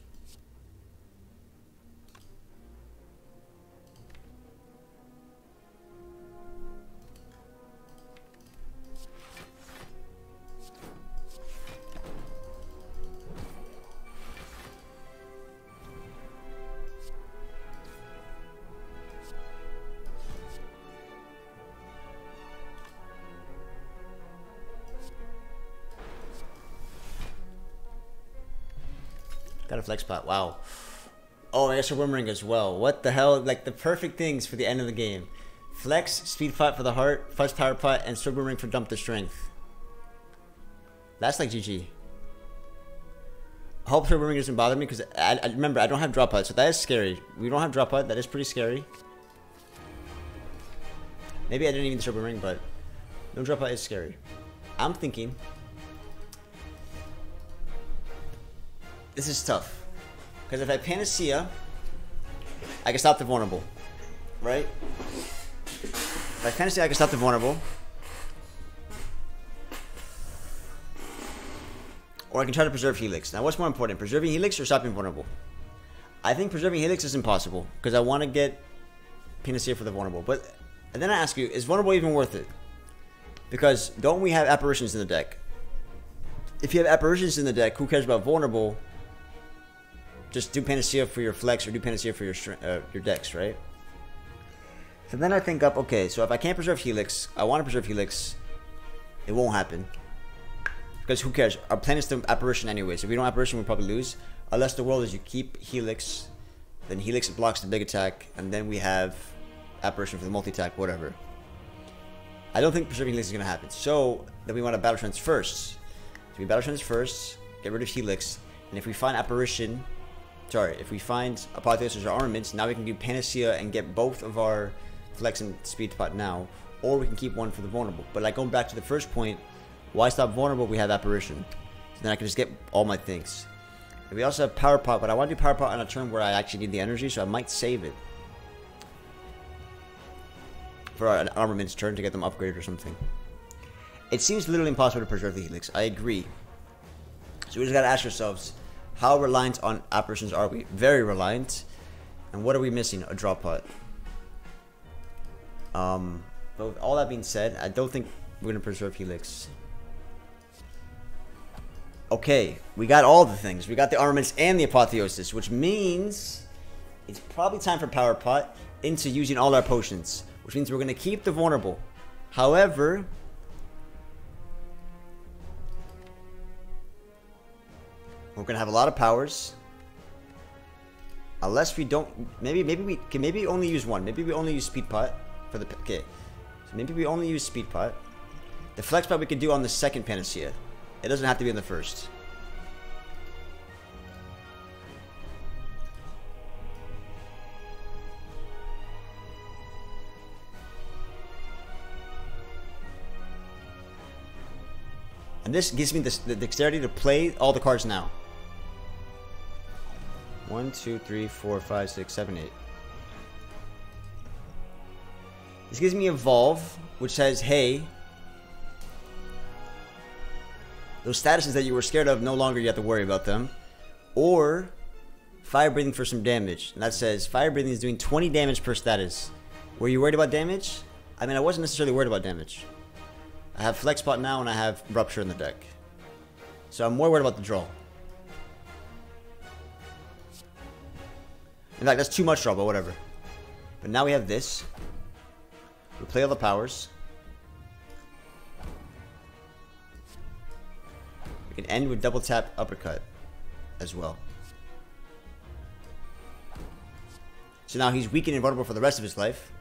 [SPEAKER 1] Flex pot. Wow. Oh, I guess a Wormring as well. What the hell? Like the perfect things for the end of the game. Flex, speed pot for the heart, fudge power pot, and Sword Ring for dump the strength. That's like GG. I hope Sword Ring doesn't bother me because I, I, remember I don't have drop pot, so that is scary. We don't have drop pot. That is pretty scary. Maybe I didn't even Sword Ring, but no drop pot is scary. I'm thinking This is tough. Because if I Panacea, I can stop the vulnerable. Right? If I Panacea, I can stop the vulnerable. Or I can try to preserve Helix. Now, what's more important, preserving Helix or stopping vulnerable? I think preserving Helix is impossible because I want to get Panacea for the vulnerable. But and then I ask you, is vulnerable even worth it? Because don't we have apparitions in the deck? If you have apparitions in the deck, who cares about vulnerable just do Panacea for your flex or do Panacea for your uh, your dex, right? So then I think up, okay, so if I can't preserve Helix, I want to preserve Helix, it won't happen. Because who cares? Our plan is to Apparition anyway, so if we don't Apparition, we probably lose. Unless the world is you keep Helix, then Helix blocks the big attack, and then we have Apparition for the multi-attack, whatever. I don't think preserving Helix is going to happen. So, then we want to Battle Trance first. So we Battle Trance first, get rid of Helix, and if we find Apparition sorry, if we find Apotheosis or Armaments, now we can do Panacea and get both of our Flex and Speed Pot now, or we can keep one for the Vulnerable. But like going back to the first point, why stop Vulnerable? We have Apparition. So then I can just get all my things. And we also have Power Pot, but I want to do Power Pot on a turn where I actually need the energy, so I might save it. For an Armaments turn to get them upgraded or something. It seems literally impossible to preserve the Helix. I agree. So we just gotta ask ourselves, how reliant on apparitions are we? Very reliant. And what are we missing? A drop pot. Um, but with all that being said, I don't think we're going to preserve Helix. Okay, we got all the things. We got the armaments and the apotheosis, which means it's probably time for power pot into using all our potions, which means we're going to keep the vulnerable. However, We're gonna have a lot of powers. Unless we don't, maybe maybe we can maybe only use one. Maybe we only use speed pot for the okay. So maybe we only use speed pot. The flex pot we can do on the second panacea. It doesn't have to be in the first. And this gives me the, the dexterity to play all the cards now. One, two, three, four, five, six, seven, eight. This gives me Evolve, which says, hey, those statuses that you were scared of, no longer you have to worry about them. Or Fire Breathing for some damage. And that says, Fire Breathing is doing 20 damage per status. Were you worried about damage? I mean, I wasn't necessarily worried about damage. I have Flex Pot now and I have Rupture in the deck. So I'm more worried about the draw. In fact, that's too much but whatever. But now we have this. We play all the powers. We can end with double tap uppercut as well. So now he's weak and invulnerable for the rest of his life.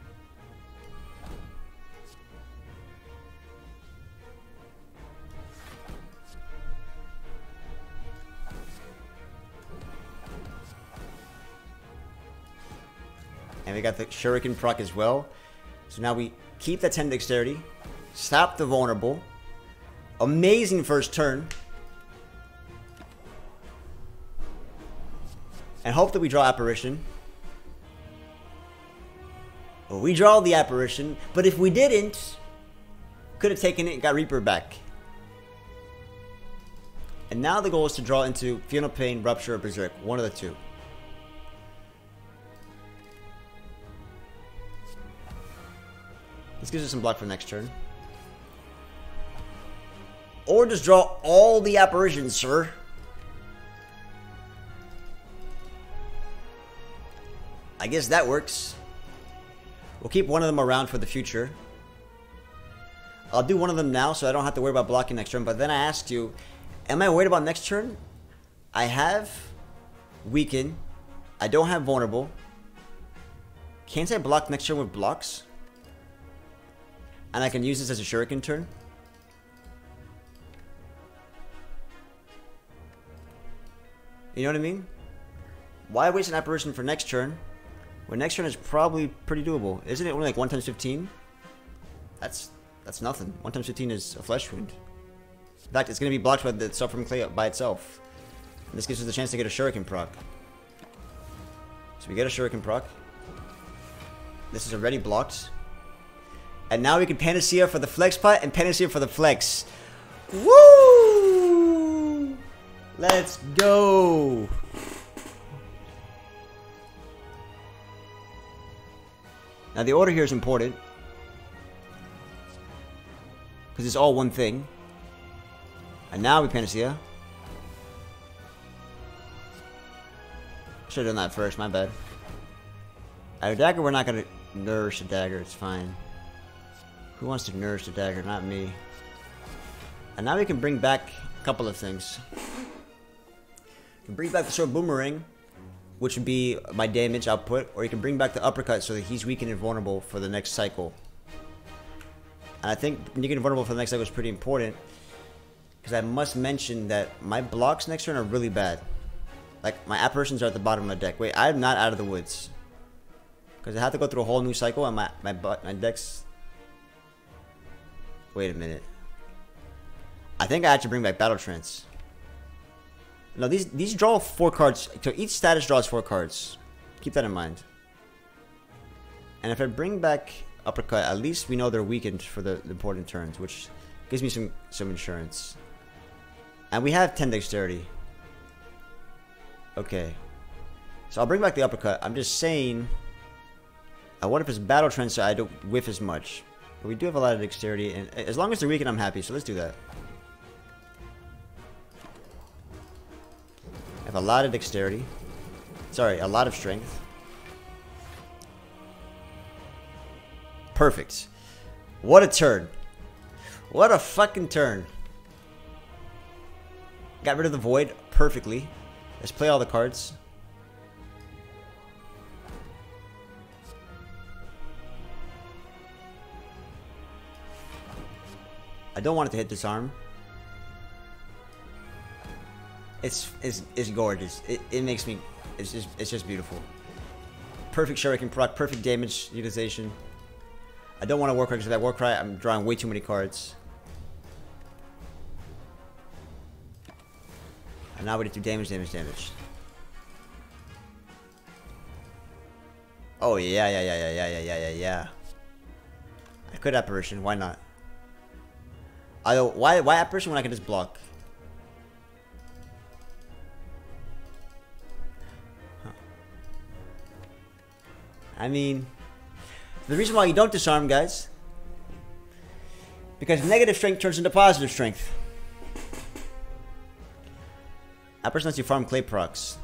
[SPEAKER 1] We got the Shuriken proc as well. So now we keep the 10 dexterity. Stop the vulnerable. Amazing first turn. and hope that we draw Apparition. Well, we draw the Apparition, but if we didn't, could have taken it and got Reaper back. And now the goal is to draw into Feel Pain, Rupture, or Berserk. One of the two. This gives you some block for next turn. Or just draw all the apparitions, sir. I guess that works. We'll keep one of them around for the future. I'll do one of them now so I don't have to worry about blocking next turn. But then I asked you, am I worried about next turn? I have weaken. I don't have vulnerable. Can't I block next turn with blocks? And I can use this as a shuriken turn? You know what I mean? Why waste an apparition for next turn? When next turn is probably pretty doable. Isn't it only like 1 times 15? That's that's nothing. 1 times 15 is a flesh wound. In fact, it's going to be blocked by the Self-Forming Clay by itself. And this gives us the chance to get a Shuriken proc. So we get a Shuriken proc. This is already blocked. And now we can Panacea for the flex pot and Panacea for the flex. Woo! Let's go! Now the order here is important. Because it's all one thing. And now we Panacea. Should have done that first, my bad. At dagger, we're not going to nourish a dagger, it's fine. Who wants to nourish the dagger? Not me. And now we can bring back a couple of things. We can bring back the sword boomerang, which would be my damage output, or you can bring back the uppercut so that he's weak and vulnerable for the next cycle. And I think making vulnerable for the next cycle is pretty important, because I must mention that my blocks next turn are really bad. Like, my apparitions are at the bottom of my deck. Wait, I'm not out of the woods. Because I have to go through a whole new cycle, and my, my, my deck's Wait a minute. I think I have to bring back Battle Trance. No, these these draw four cards. So each status draws four cards. Keep that in mind. And if I bring back Uppercut, at least we know they're weakened for the, the important turns, which gives me some, some insurance. And we have 10 Dexterity. Okay. So I'll bring back the Uppercut. I'm just saying... I wonder if it's Battle Trance so I don't whiff as much. But we do have a lot of dexterity, and as long as they're weak, I'm happy, so let's do that. I have a lot of dexterity. Sorry, a lot of strength. Perfect. What a turn. What a fucking turn. Got rid of the void perfectly. Let's play all the cards. don't want it to hit this arm. It's it's, it's gorgeous. It, it makes me. It's just it's just beautiful. Perfect shuriken proc. Perfect damage utilization. I don't want to war cry because that war cry I'm drawing way too many cards. And now we do damage, damage, damage. Oh yeah, yeah, yeah, yeah, yeah, yeah, yeah, yeah. I could apparition. Why not? I don't, why why apparition when I can just block? I mean, the reason why you don't disarm, guys, because negative strength turns into positive strength. Apparition lets you farm clay procs.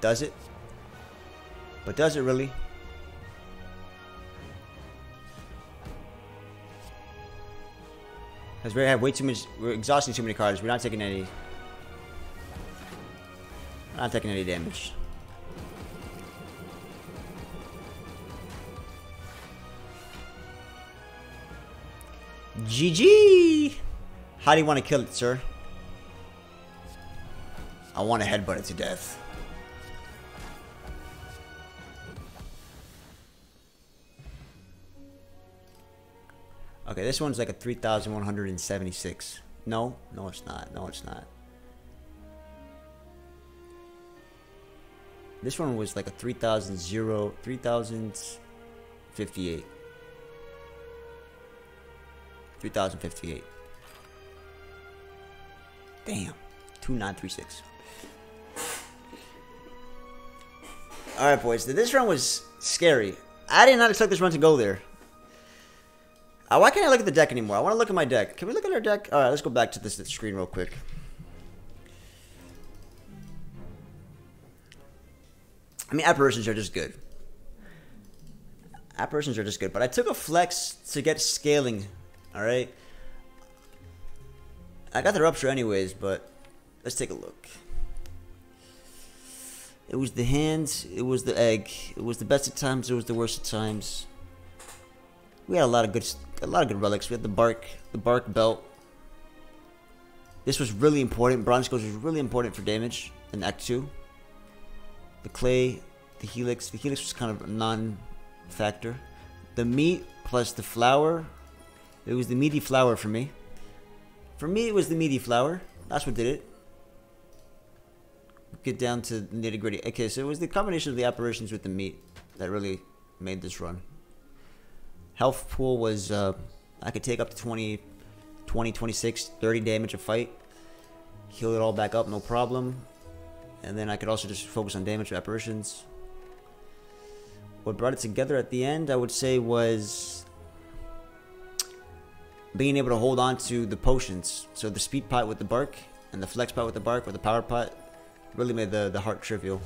[SPEAKER 1] Does it? But does it really? Because we have way too much, we're exhausting too many cards. We're not taking any, not taking any damage. GG! How do you want to kill it, sir? I want to headbutt it to death. Okay, this one's like a 3,176. No, no it's not. No it's not. This one was like a 3,000, 3,058. 3,058. Damn. 2936. Alright, boys. This run was scary. I did not expect this run to go there. Uh, why can't I look at the deck anymore? I want to look at my deck. Can we look at our deck? Alright, let's go back to this screen real quick. I mean, apparitions are just good. Apparitions are just good, but I took a flex to get scaling. All right. I got the rupture anyways, but let's take a look. It was the hands. It was the egg. It was the best of times. It was the worst of times. We had a lot of good, a lot of good relics. We had the bark, the bark belt. This was really important. Bronze goes was really important for damage in Act Two the clay, the helix. The helix was kind of a non-factor. The meat plus the flour. It was the meaty flour for me. For me, it was the meaty flour. That's what did it. Get down to nitty gritty. Okay, so it was the combination of the apparitions with the meat that really made this run. Health pool was, uh, I could take up to 20, 20, 26, 30 damage a fight. Heal it all back up, no problem. And then I could also just focus on damage apparitions. What brought it together at the end, I would say, was being able to hold on to the potions. So the speed pot with the bark and the flex pot with the bark or the power pot really made the, the heart trivial.